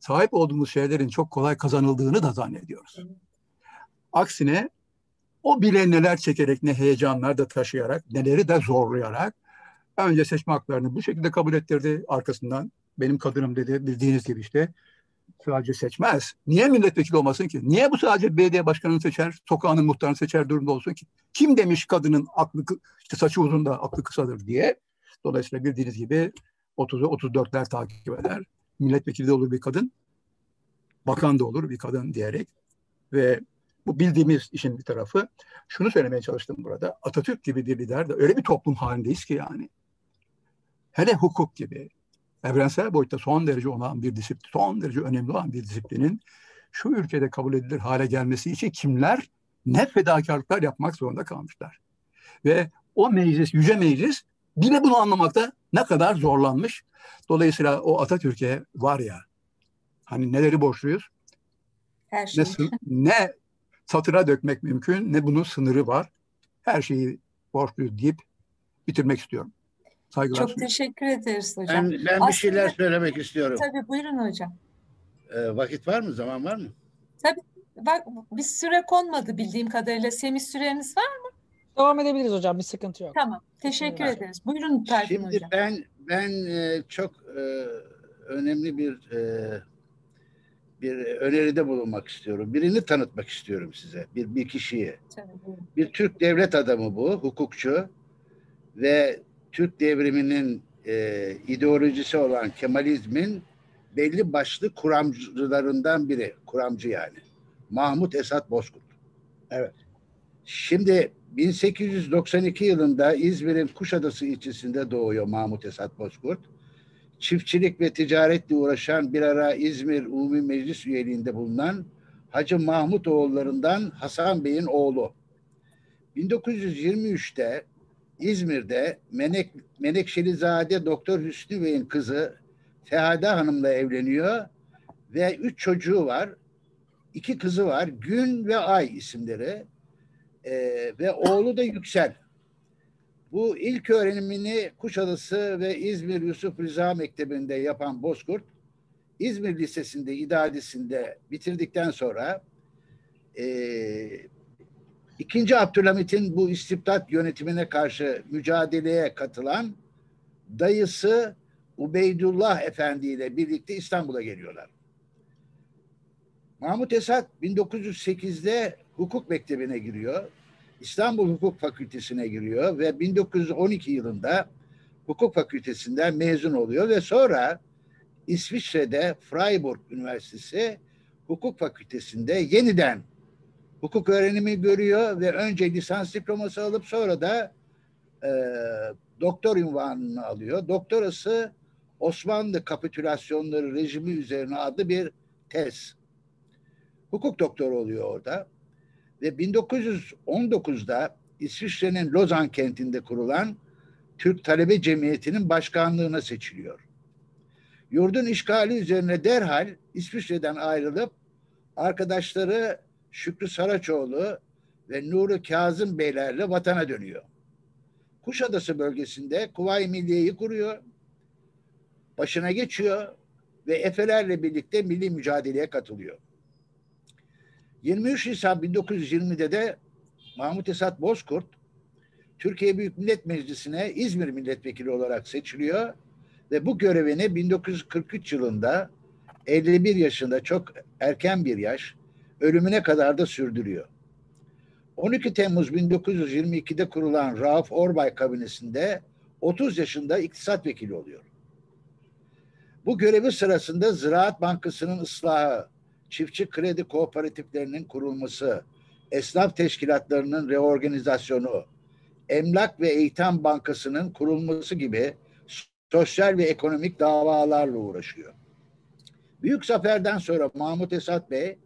sahip olduğumuz şeylerin çok kolay kazanıldığını da zannediyoruz. Aksine o bile neler çekerek, ne heyecanlar da taşıyarak, neleri de zorlayarak önce seçme haklarını bu şekilde kabul ettirdi. Arkasından benim kadınım dedi bildiğiniz gibi işte sadece seçmez. Niye milletvekili olmasın ki? Niye bu sadece belediye başkanını seçer, sokağının muhtarını seçer durumda olsun ki? Kim demiş kadının aklı işte saçı uzun da aklı kısadır diye. Dolayısıyla bildiğiniz gibi 30'u 34'ler takip eder. Milletvekili de olur bir kadın. Bakan da olur bir kadın diyerek. Ve bu bildiğimiz işin bir tarafı. Şunu söylemeye çalıştım burada. Atatürk gibi bir lider de öyle bir toplum halindeyiz ki yani. Hele hukuk gibi, evrensel boyutta son derece olan bir disiplin, son derece önemli olan bir disiplinin şu ülkede kabul edilir hale gelmesi için kimler ne fedakarlıklar yapmak zorunda kalmışlar. Ve o meclis, yüce meclis bile bunu anlamakta ne kadar zorlanmış. Dolayısıyla o Atatürk'e var ya, hani neleri borçluyuz? Her şey. Ne, ne satıra dökmek mümkün, ne bunun sınırı var. Her şeyi borçluyuz deyip bitirmek istiyorum. Saygılar Çok sunuyorum. teşekkür ederiz hocam. Ben, ben Aslında, bir şeyler söylemek istiyorum. Tabii buyurun hocam. Ee, vakit var mı? Zaman var mı? Tabii. Bak bir süre konmadı bildiğim kadarıyla. Semih süreniz var mı? Devam edebiliriz hocam. Bir sıkıntı yok. Tamam. Teşekkür var. ederiz. Buyurun Tayfun Şimdi hocam. ben ben e, çok e, önemli bir e, bir öneride bulunmak istiyorum. Birini tanıtmak istiyorum size. Bir bir kişiyi. Tabii, bir Türk devlet adamı bu, hukukçu ve Türk devriminin e, ideolojisi olan Kemalizmin belli başlı kuramcılarından biri. Kuramcı yani. Mahmut Esat Bozkurt. Evet. Şimdi 1892 yılında İzmir'in Kuşadası ilçesinde doğuyor Mahmut Esat Bozkurt. Çiftçilik ve ticaretle uğraşan bir ara İzmir Umi Meclis üyeliğinde bulunan Hacı Mahmut oğullarından Hasan Bey'in oğlu. 1923'te İzmir'de Menek, Menekşelizade Doktor Hüsnü Bey'in kızı Fehade Hanım'la evleniyor ve üç çocuğu var. İki kızı var. Gün ve Ay isimleri. Ee, ve oğlu da Yüksel. Bu ilk öğrenimini Kuşadası ve İzmir Yusuf Rıza Mektebi'nde yapan Bozkurt, İzmir Lisesi'nde, İdadisi'nde bitirdikten sonra e, İkinci Abdülhamit'in bu istibdat yönetimine karşı mücadeleye katılan dayısı Ubeydullah Efendi ile birlikte İstanbul'a geliyorlar. Mahmut Esat 1908'de hukuk mektebine giriyor. İstanbul Hukuk Fakültesine giriyor ve 1912 yılında hukuk fakültesinden mezun oluyor ve sonra İsviçre'de Freiburg Üniversitesi Hukuk Fakültesi'nde yeniden hukuk öğrenimi görüyor ve önce lisans diploması alıp sonra da e, doktor ünvanını alıyor. Doktorası Osmanlı kapitülasyonları rejimi üzerine adlı bir tez. Hukuk doktoru oluyor orada. Ve 1919'da İsviçre'nin Lozan kentinde kurulan Türk Talebe Cemiyeti'nin başkanlığına seçiliyor. Yurdun işgali üzerine derhal İsviçre'den ayrılıp arkadaşları Şükrü Saraçoğlu ve Nuri Kazım Beylerle vatana dönüyor. Kuşadası bölgesinde Kuvayi Milliye'yi kuruyor. Başına geçiyor ve Efelerle birlikte milli mücadeleye katılıyor. 23 Nisan 1920'de de Mahmut Esat Bozkurt Türkiye Büyük Millet Meclisi'ne İzmir milletvekili olarak seçiliyor ve bu görevini 1943 yılında 51 yaşında çok erken bir yaş ölümüne kadar da sürdürüyor. 12 Temmuz 1922'de kurulan Rauf Orbay kabinesinde 30 yaşında iktisat vekili oluyor. Bu görevi sırasında Ziraat Bankası'nın ıslahı, çiftçi kredi kooperatiflerinin kurulması, esnaf teşkilatlarının reorganizasyonu, Emlak ve Eğitim Bankası'nın kurulması gibi sosyal ve ekonomik davalarla uğraşıyor. Büyük zaferden sonra Mahmut Esat Bey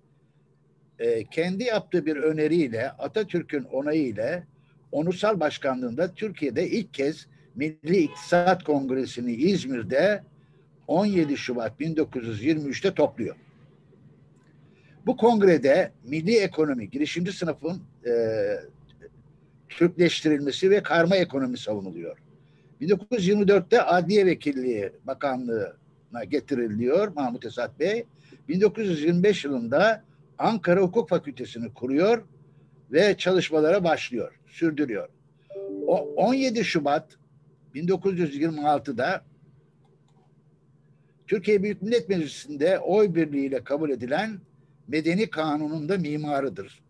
e, kendi yaptığı bir öneriyle Atatürk'ün onayıyla Onursal Başkanlığında Türkiye'de ilk kez Milli İktisat Kongresi'ni İzmir'de 17 Şubat 1923'te topluyor. Bu kongrede milli ekonomi, girişimci sınıfın e, Türkleştirilmesi ve karma ekonomi savunuluyor. 1924'te Adliye Vekilliği Bakanlığı'na getiriliyor Mahmut Esat Bey. 1925 yılında Ankara Hukuk Fakültesini kuruyor ve çalışmalara başlıyor, sürdürüyor. O 17 Şubat 1926'da Türkiye Büyük Millet Meclisi'nde oy birliğiyle kabul edilen medeni kanunun da mimarıdır.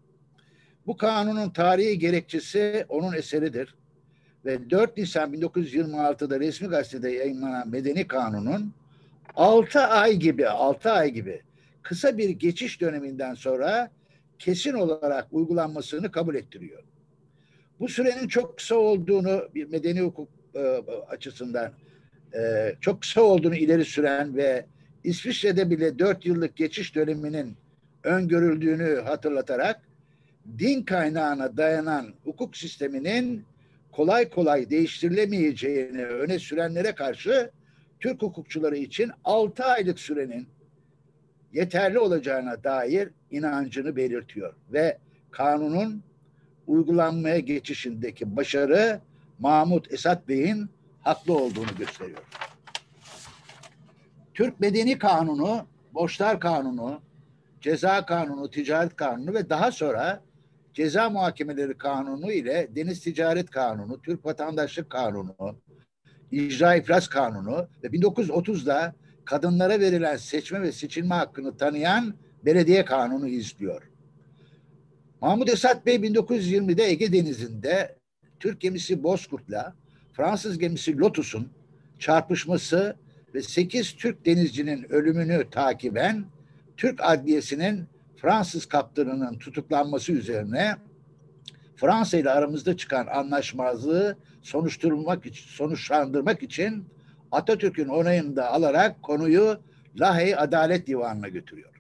Bu kanunun tarihi gerekçesi onun eseridir. Ve 4 Nisan 1926'da resmi gazetede yayınlanan medeni kanunun 6 ay gibi, 6 ay gibi kısa bir geçiş döneminden sonra kesin olarak uygulanmasını kabul ettiriyor. Bu sürenin çok kısa olduğunu bir medeni hukuk e, açısından e, çok kısa olduğunu ileri süren ve İsviçre'de bile dört yıllık geçiş döneminin öngörüldüğünü hatırlatarak din kaynağına dayanan hukuk sisteminin kolay kolay değiştirilemeyeceğini öne sürenlere karşı Türk hukukçuları için altı aylık sürenin yeterli olacağına dair inancını belirtiyor ve kanunun uygulanmaya geçişindeki başarı Mahmut Esat Bey'in haklı olduğunu gösteriyor. Türk Medeni Kanunu, Borçlar Kanunu, Ceza Kanunu, Ticaret Kanunu ve daha sonra Ceza Muhakemeleri Kanunu ile Deniz Ticaret Kanunu, Türk Vatandaşlık Kanunu, İcra İflas Kanunu ve 1930'da kadınlara verilen seçme ve seçilme hakkını tanıyan belediye kanunu izliyor. Mahmut Esat Bey 1920'de Ege Denizi'nde Türk gemisi Bozkurt'la Fransız gemisi Lotus'un çarpışması ve 8 Türk denizcinin ölümünü takiben Türk Adliyesi'nin Fransız kaptanının tutuklanması üzerine Fransa ile aramızda çıkan anlaşmazlığı sonuçturmak için, sonuçlandırmak için Atatürk'ün onayını da alarak konuyu Lahey Adalet Divanı'na götürüyor.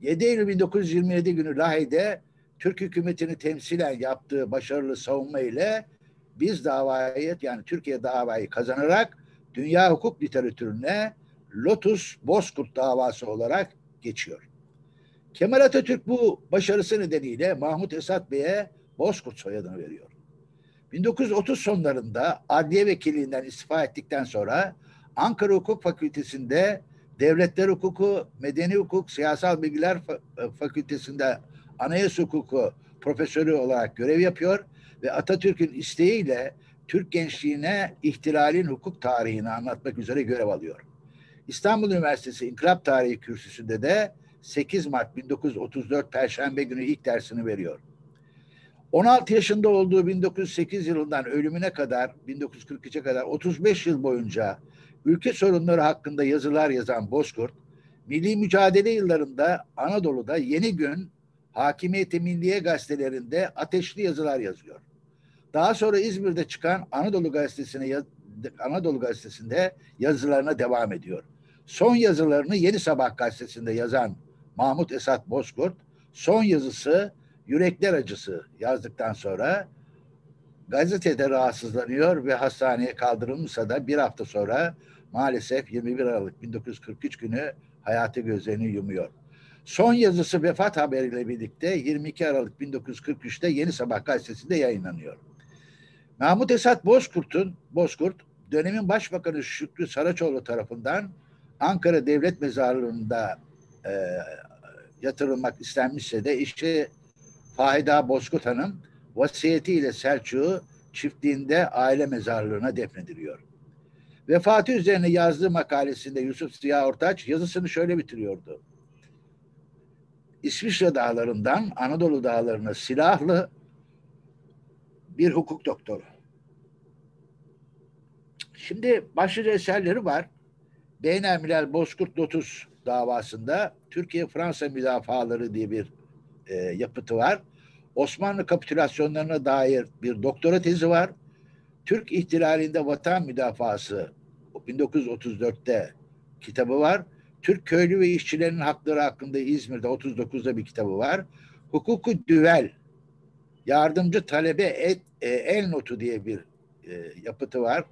7 Eylül 1927 günü Lahey'de Türk hükümetini temsilen yaptığı başarılı savunma ile biz davayı yani Türkiye davayı kazanarak dünya hukuk literatürüne Lotus Bozkurt davası olarak geçiyor. Kemal Atatürk bu başarısı nedeniyle Mahmut Esat Bey'e Bozkurt soyadını veriyor. 1930 sonlarında adliye vekilliğinden istifa ettikten sonra Ankara Hukuk Fakültesi'nde Devletler Hukuku, Medeni Hukuk, Siyasal Bilgiler e, Fakültesi'nde Anayasa Hukuku profesörü olarak görev yapıyor ve Atatürk'ün isteğiyle Türk gençliğine ihtilalin hukuk tarihini anlatmak üzere görev alıyor. İstanbul Üniversitesi İnkılap Tarihi Kürsüsü'nde de 8 Mart 1934 Perşembe günü ilk dersini veriyor. 16 yaşında olduğu 1908 yılından ölümüne kadar 1943'e kadar 35 yıl boyunca ülke sorunları hakkında yazılar yazan Bozkurt, milli mücadele yıllarında Anadolu'da Yeni Gün, Hakimiyeti Milliye gazetelerinde ateşli yazılar yazıyor. Daha sonra İzmir'de çıkan Anadolu Gazetesi'ne Anadolu Gazetesi'nde yazılarına devam ediyor. Son yazılarını Yeni Sabah gazetesinde yazan Mahmut Esat Bozkurt, son yazısı Yürekler Acısı yazdıktan sonra gazetede rahatsızlanıyor ve hastaneye kaldırılmışsa da bir hafta sonra maalesef 21 Aralık 1943 günü hayatı gözlerini yumuyor. Son yazısı vefat haberiyle birlikte 22 Aralık 1943'te Yeni Sabah gazetesinde yayınlanıyor. Mahmut Esat Bozkurt'un Bozkurt dönemin Başbakanı Şükrü Saraçoğlu tarafından Ankara Devlet Mezarlığı'nda e, yatırılmak istenmişse de işte Fahida Bozkurt Hanım vasiyetiyle Selçuk'u çiftliğinde aile mezarlığına defnediliyor. Vefatı üzerine yazdığı makalesinde Yusuf Ziya Ortaç yazısını şöyle bitiriyordu. İsviçre dağlarından Anadolu dağlarına silahlı bir hukuk doktoru. Şimdi başlıca eserleri var. Beynelmilel Bozkurt Lotus davasında Türkiye-Fransa müdafaları diye bir e, yapıtı var. Osmanlı kapitülasyonlarına dair bir doktora tezi var. Türk ihtilalinde vatan müdafası 1934'te kitabı var. Türk köylü ve işçilerin hakları hakkında İzmir'de 39'da bir kitabı var. Hukuku düvel yardımcı talebe et, e, el notu diye bir e, yapıtı var.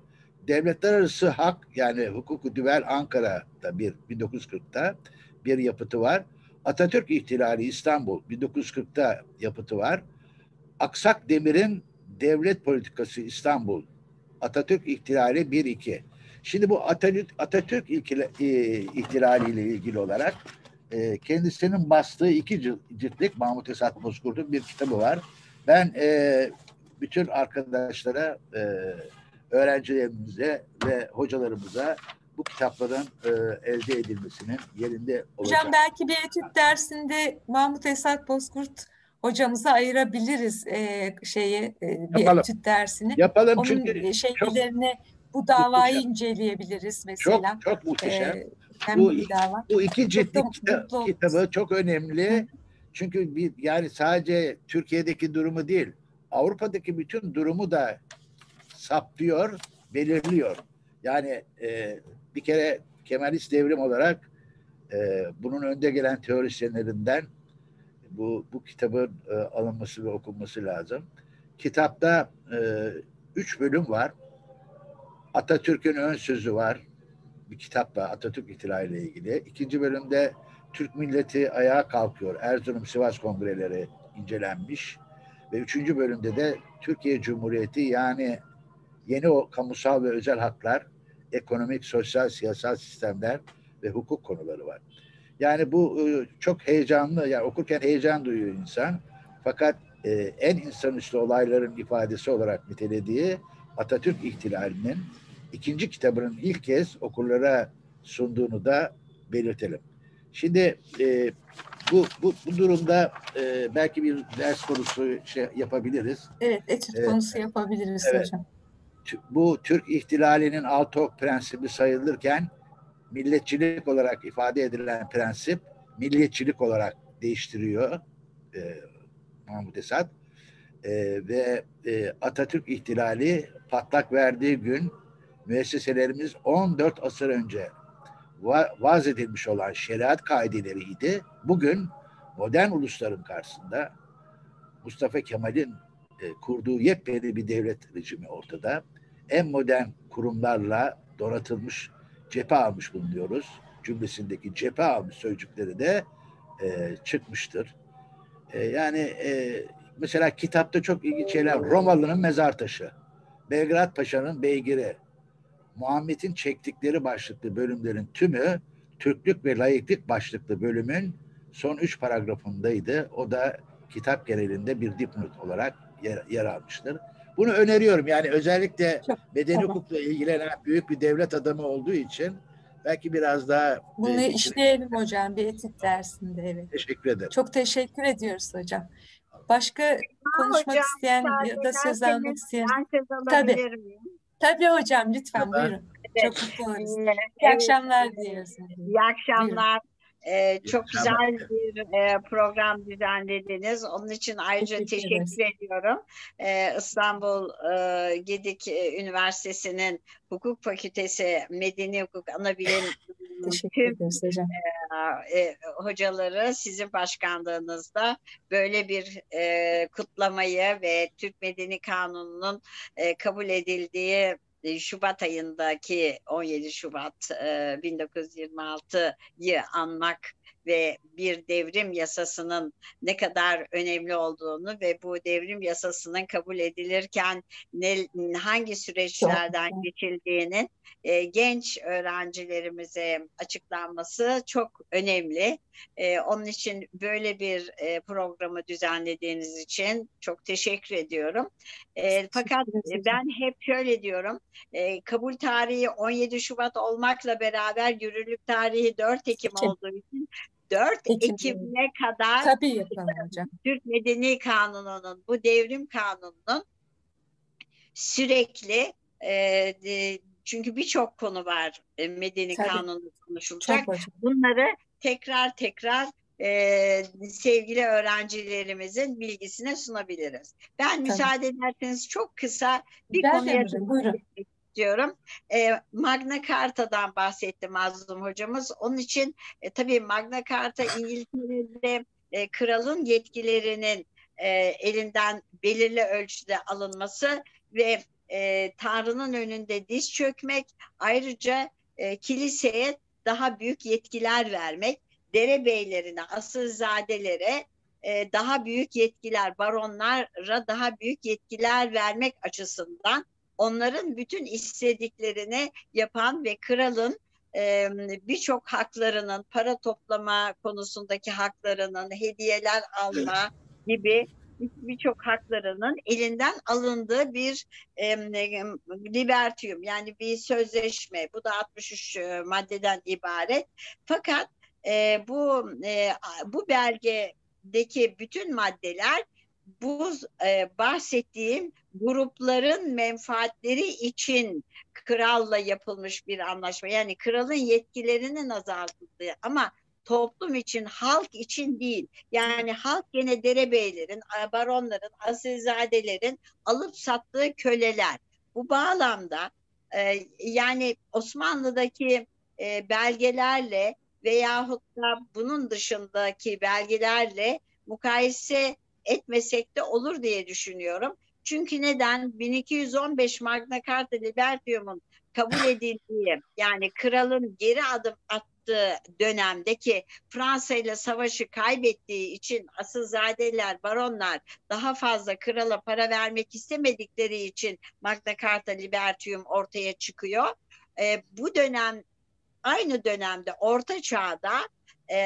Devletler arası hak yani hukuku düvel Ankara'da bir 1940'ta bir yapıtı var. Atatürk İhtilali İstanbul 1940'ta yapıtı var. Aksak Demir'in Devlet Politikası İstanbul Atatürk İhtilali 1-2. Şimdi bu Atatürk, Atatürk e, ihtilali ile ilgili olarak e, kendisinin bastığı iki ciltlik Mahmut Esat Bozkurt'un bir kitabı var. Ben e, bütün arkadaşlara, öğrencilerimize ve hocalarımıza bu kitapların e, elde edilmesinin yerinde olacak. Hocam belki bir etüt dersinde Mahmut Esat Bozkurt hocamıza ayırabiliriz e, şeyi e, bir Yapalım. etüt dersini. Yapalım Onun çünkü şeylerini bu davayı muhteşem. inceleyebiliriz mesela. Çok çok muhteşem. Ee, bu, dava. bu iki ciltlik kita, kitabı çok önemli. Hı. Çünkü bir, yani sadece Türkiye'deki durumu değil, Avrupa'daki bütün durumu da saptıyor, belirliyor. Yani e, bir kere Kemalist devrim olarak e, bunun önde gelen teorisyenlerinden bu, bu kitabın e, alınması ve okunması lazım. Kitapta e, üç bölüm var. Atatürk'ün ön sözü var. Bir kitap var Atatürk İhtilali ile ilgili. İkinci bölümde Türk milleti ayağa kalkıyor. Erzurum Sivas kongreleri incelenmiş. Ve üçüncü bölümde de Türkiye Cumhuriyeti yani yeni o kamusal ve özel haklar, ekonomik, sosyal, siyasal sistemler ve hukuk konuları var. Yani bu e, çok heyecanlı, yani okurken heyecan duyuyor insan. Fakat e, en insanüstü olayların ifadesi olarak nitelediği Atatürk ihtilalinin ikinci kitabının ilk kez okurlara sunduğunu da belirtelim. Şimdi e, bu, bu, bu durumda e, belki bir ders konusu şey yapabiliriz. Evet, etüt konusu yapabiliriz evet. hocam. Bu Türk ihtilalinin altı ok prensibi sayılırken milletçilik olarak ifade edilen prensip milliyetçilik olarak değiştiriyor e, Mahmut Esad. E, ve e, Atatürk ihtilali patlak verdiği gün müesseselerimiz 14 asır önce vaz edilmiş olan şeriat kaideleriydi. Bugün modern ulusların karşısında Mustafa Kemal'in e, kurduğu yepyeni bir devlet rejimi ortada. En modern kurumlarla donatılmış cephe almış bulunuyoruz. Cümlesindeki cephe almış sözcükleri de e, çıkmıştır. E, yani e, mesela kitapta çok ilginç şeyler. Romalı'nın mezar taşı, Belgrad Paşa'nın beygiri, Muhammed'in çektikleri başlıklı bölümlerin tümü Türklük ve layıklık başlıklı bölümün son üç paragrafındaydı. O da kitap genelinde bir dipnot olarak yer, yer almıştır. Bunu öneriyorum. Yani özellikle bedeni hukukla ilgilenen büyük bir devlet adamı olduğu için belki biraz daha... Bunu e, işleyelim hocam bir etik dersinde. Evet. Teşekkür ederim. Çok teşekkür ediyoruz hocam. Başka konuşmak hocam, isteyen ya da söz almak isteyen... Tabii. Miyim? Tabii hocam lütfen buyurun. Evet. Çok mutlu oluruz. İyi akşamlar diliyoruz. İyi akşamlar. Ee, çok güzel bir e, program düzenlediniz. Onun için ayrıca teşekkür, teşekkür ediyorum. Ee, İstanbul e, Gedik e, Üniversitesi'nin Hukuk Fakültesi Medeni Hukuk Anabilim tüm e, e, hocaları sizin başkanlığınızda böyle bir e, kutlamayı ve Türk Medeni Kanunu'nun e, kabul edildiği Şubat ayındaki 17 Şubat 1926'yı e, anmak ve bir devrim yasasının ne kadar önemli olduğunu ve bu devrim yasasının kabul edilirken ne, hangi süreçlerden geçildiğinin e, genç öğrencilerimize açıklanması çok önemli. E, onun için böyle bir e, programı düzenlediğiniz için çok teşekkür ediyorum. E, fakat ben hep şöyle diyorum, e, kabul tarihi 17 Şubat olmakla beraber yürürlük tarihi 4 Ekim olduğu için 4 Ekim. Ekim'e kadar Tabii yapalım hocam. Türk Medeni Kanunu'nun, bu devrim kanununun sürekli e, de, çünkü birçok konu var e, medeni Tabii. kanunu konuşulacak. Bunları tekrar tekrar e, sevgili öğrencilerimizin bilgisine sunabiliriz. Ben Tabii. müsaade ederseniz çok kısa bir ben konuya istiyorum. E, Magna Carta'dan bahsetti Mazlum hocamız. Onun için e, tabii Magna Carta İngiltere'de e, kralın yetkilerinin e, elinden belirli ölçüde alınması ve e, Tanrı'nın önünde diz çökmek ayrıca e, kiliseye daha büyük yetkiler vermek, derebeylerine, asılzadelere e, daha büyük yetkiler, baronlara daha büyük yetkiler vermek açısından onların bütün istediklerini yapan ve kralın e, birçok haklarının, para toplama konusundaki haklarının, hediyeler alma gibi birçok haklarının elinden alındığı bir e, libertium yani bir sözleşme. Bu da 63 e, maddeden ibaret. Fakat e, bu e, bu belgedeki bütün maddeler bu e, bahsettiğim grupların menfaatleri için kralla yapılmış bir anlaşma. Yani kralın yetkilerinin azaltıldığı ama toplum için, halk için değil. Yani halk gene derebeylerin, baronların, asilzadelerin alıp sattığı köleler. Bu bağlamda e, yani Osmanlı'daki e, belgelerle veyahut da bunun dışındaki belgelerle mukayese etmesek de olur diye düşünüyorum. Çünkü neden? 1215 Magna Carta Libertium'un kabul edildiği yani kralın geri adım attığı dönemdeki Fransa ile savaşı kaybettiği için asılzadeler, baronlar daha fazla krala para vermek istemedikleri için Magna Carta Libertium ortaya çıkıyor. E, bu dönem aynı dönemde Orta Çağ'da e,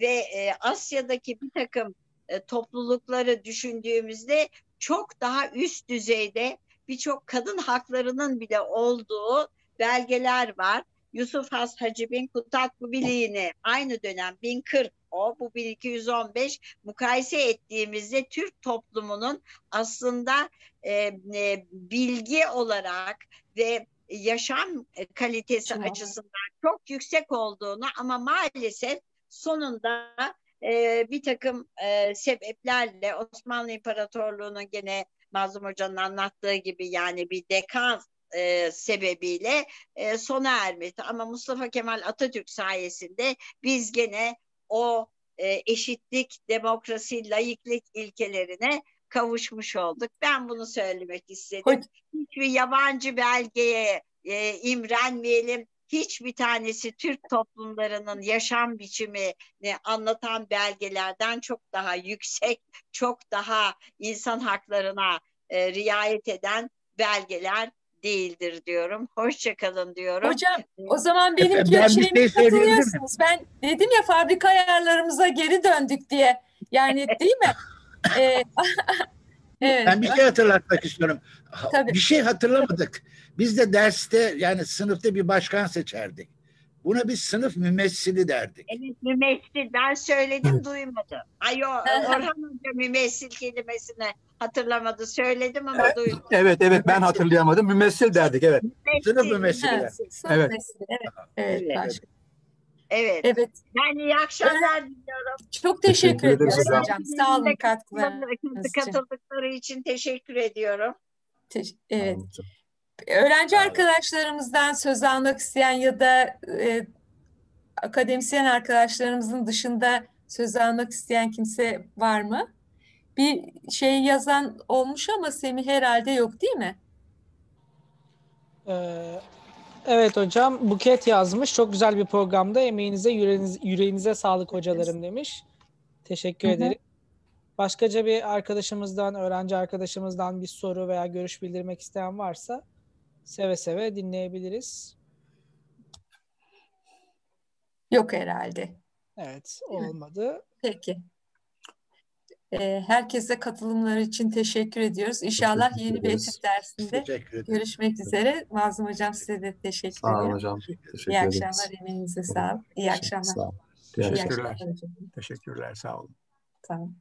ve e, Asya'daki bir takım e, toplulukları düşündüğümüzde çok daha üst düzeyde birçok kadın haklarının bile olduğu belgeler var. Yusuf Has Hacı bin Kutat bu biliğini aynı dönem 1040 o bu 1215 mukayese ettiğimizde Türk toplumunun aslında e, e, bilgi olarak ve yaşam kalitesi çok. açısından çok yüksek olduğunu ama maalesef sonunda e, bir takım e, sebeplerle Osmanlı İmparatorluğu'nun gene Mazlum Hoca'nın anlattığı gibi yani bir dekans e, sebebiyle e, sona ermedi. Ama Mustafa Kemal Atatürk sayesinde biz gene o e, eşitlik, demokrasi, layıklık ilkelerine kavuşmuş olduk. Ben bunu söylemek istedim. Hiçbir yabancı belgeye e, imrenmeyelim hiçbir tanesi Türk toplumlarının yaşam biçimini anlatan belgelerden çok daha yüksek, çok daha insan haklarına e, riayet eden belgeler değildir diyorum. Hoşçakalın diyorum. Hocam o zaman benim ben görüşlerime şey katılıyorsunuz. Ben dedim ya fabrika ayarlarımıza geri döndük diye. Yani değil mi? ee, evet. Ben bir şey hatırlatmak istiyorum. Tabii. Bir şey hatırlamadık. Biz de derste yani sınıfta bir başkan seçerdik. Buna biz sınıf mümessili derdik. Evet mümessil. Ben söyledim duymadı. Ay o Orhan Hoca mümessil kelimesini hatırlamadı. Söyledim ama duymadı. Evet evet ben hatırlayamadım. Mümessil derdik evet. Mümessil. Sınıf mümessili. Evet. evet. Evet. Evet. evet. Evet. Evet. Ben iyi akşamlar diliyorum. Çok teşekkür, teşekkür ederim hocam. hocam. Sağ olun katkılarınız Katıldıkları için teşekkür ediyorum. Te evet. Öğrenci arkadaşlarımızdan söz almak isteyen ya da e, akademisyen arkadaşlarımızın dışında söz almak isteyen kimse var mı? Bir şey yazan olmuş ama Semih herhalde yok değil mi? Ee, evet hocam Buket yazmış. Çok güzel bir programda emeğinize yüreğinize, yüreğinize sağlık hocalarım demiş. Teşekkür Hı-hı. ederim. Başkaca bir arkadaşımızdan, öğrenci arkadaşımızdan bir soru veya görüş bildirmek isteyen varsa seve seve dinleyebiliriz. Yok herhalde. Evet, olmadı. Peki. Ee, herkese katılımları için teşekkür ediyoruz. İnşallah yeni bir etüt dersinde görüşmek üzere. Mazlum Hocam size de teşekkür ederim. Sağ olun hocam. Teşekkür İyi akşamlar, emeğinize sağlık. İyi akşamlar. Sağ olun. Teşekkürler. Teşekkürler, sağ olun. Tamam.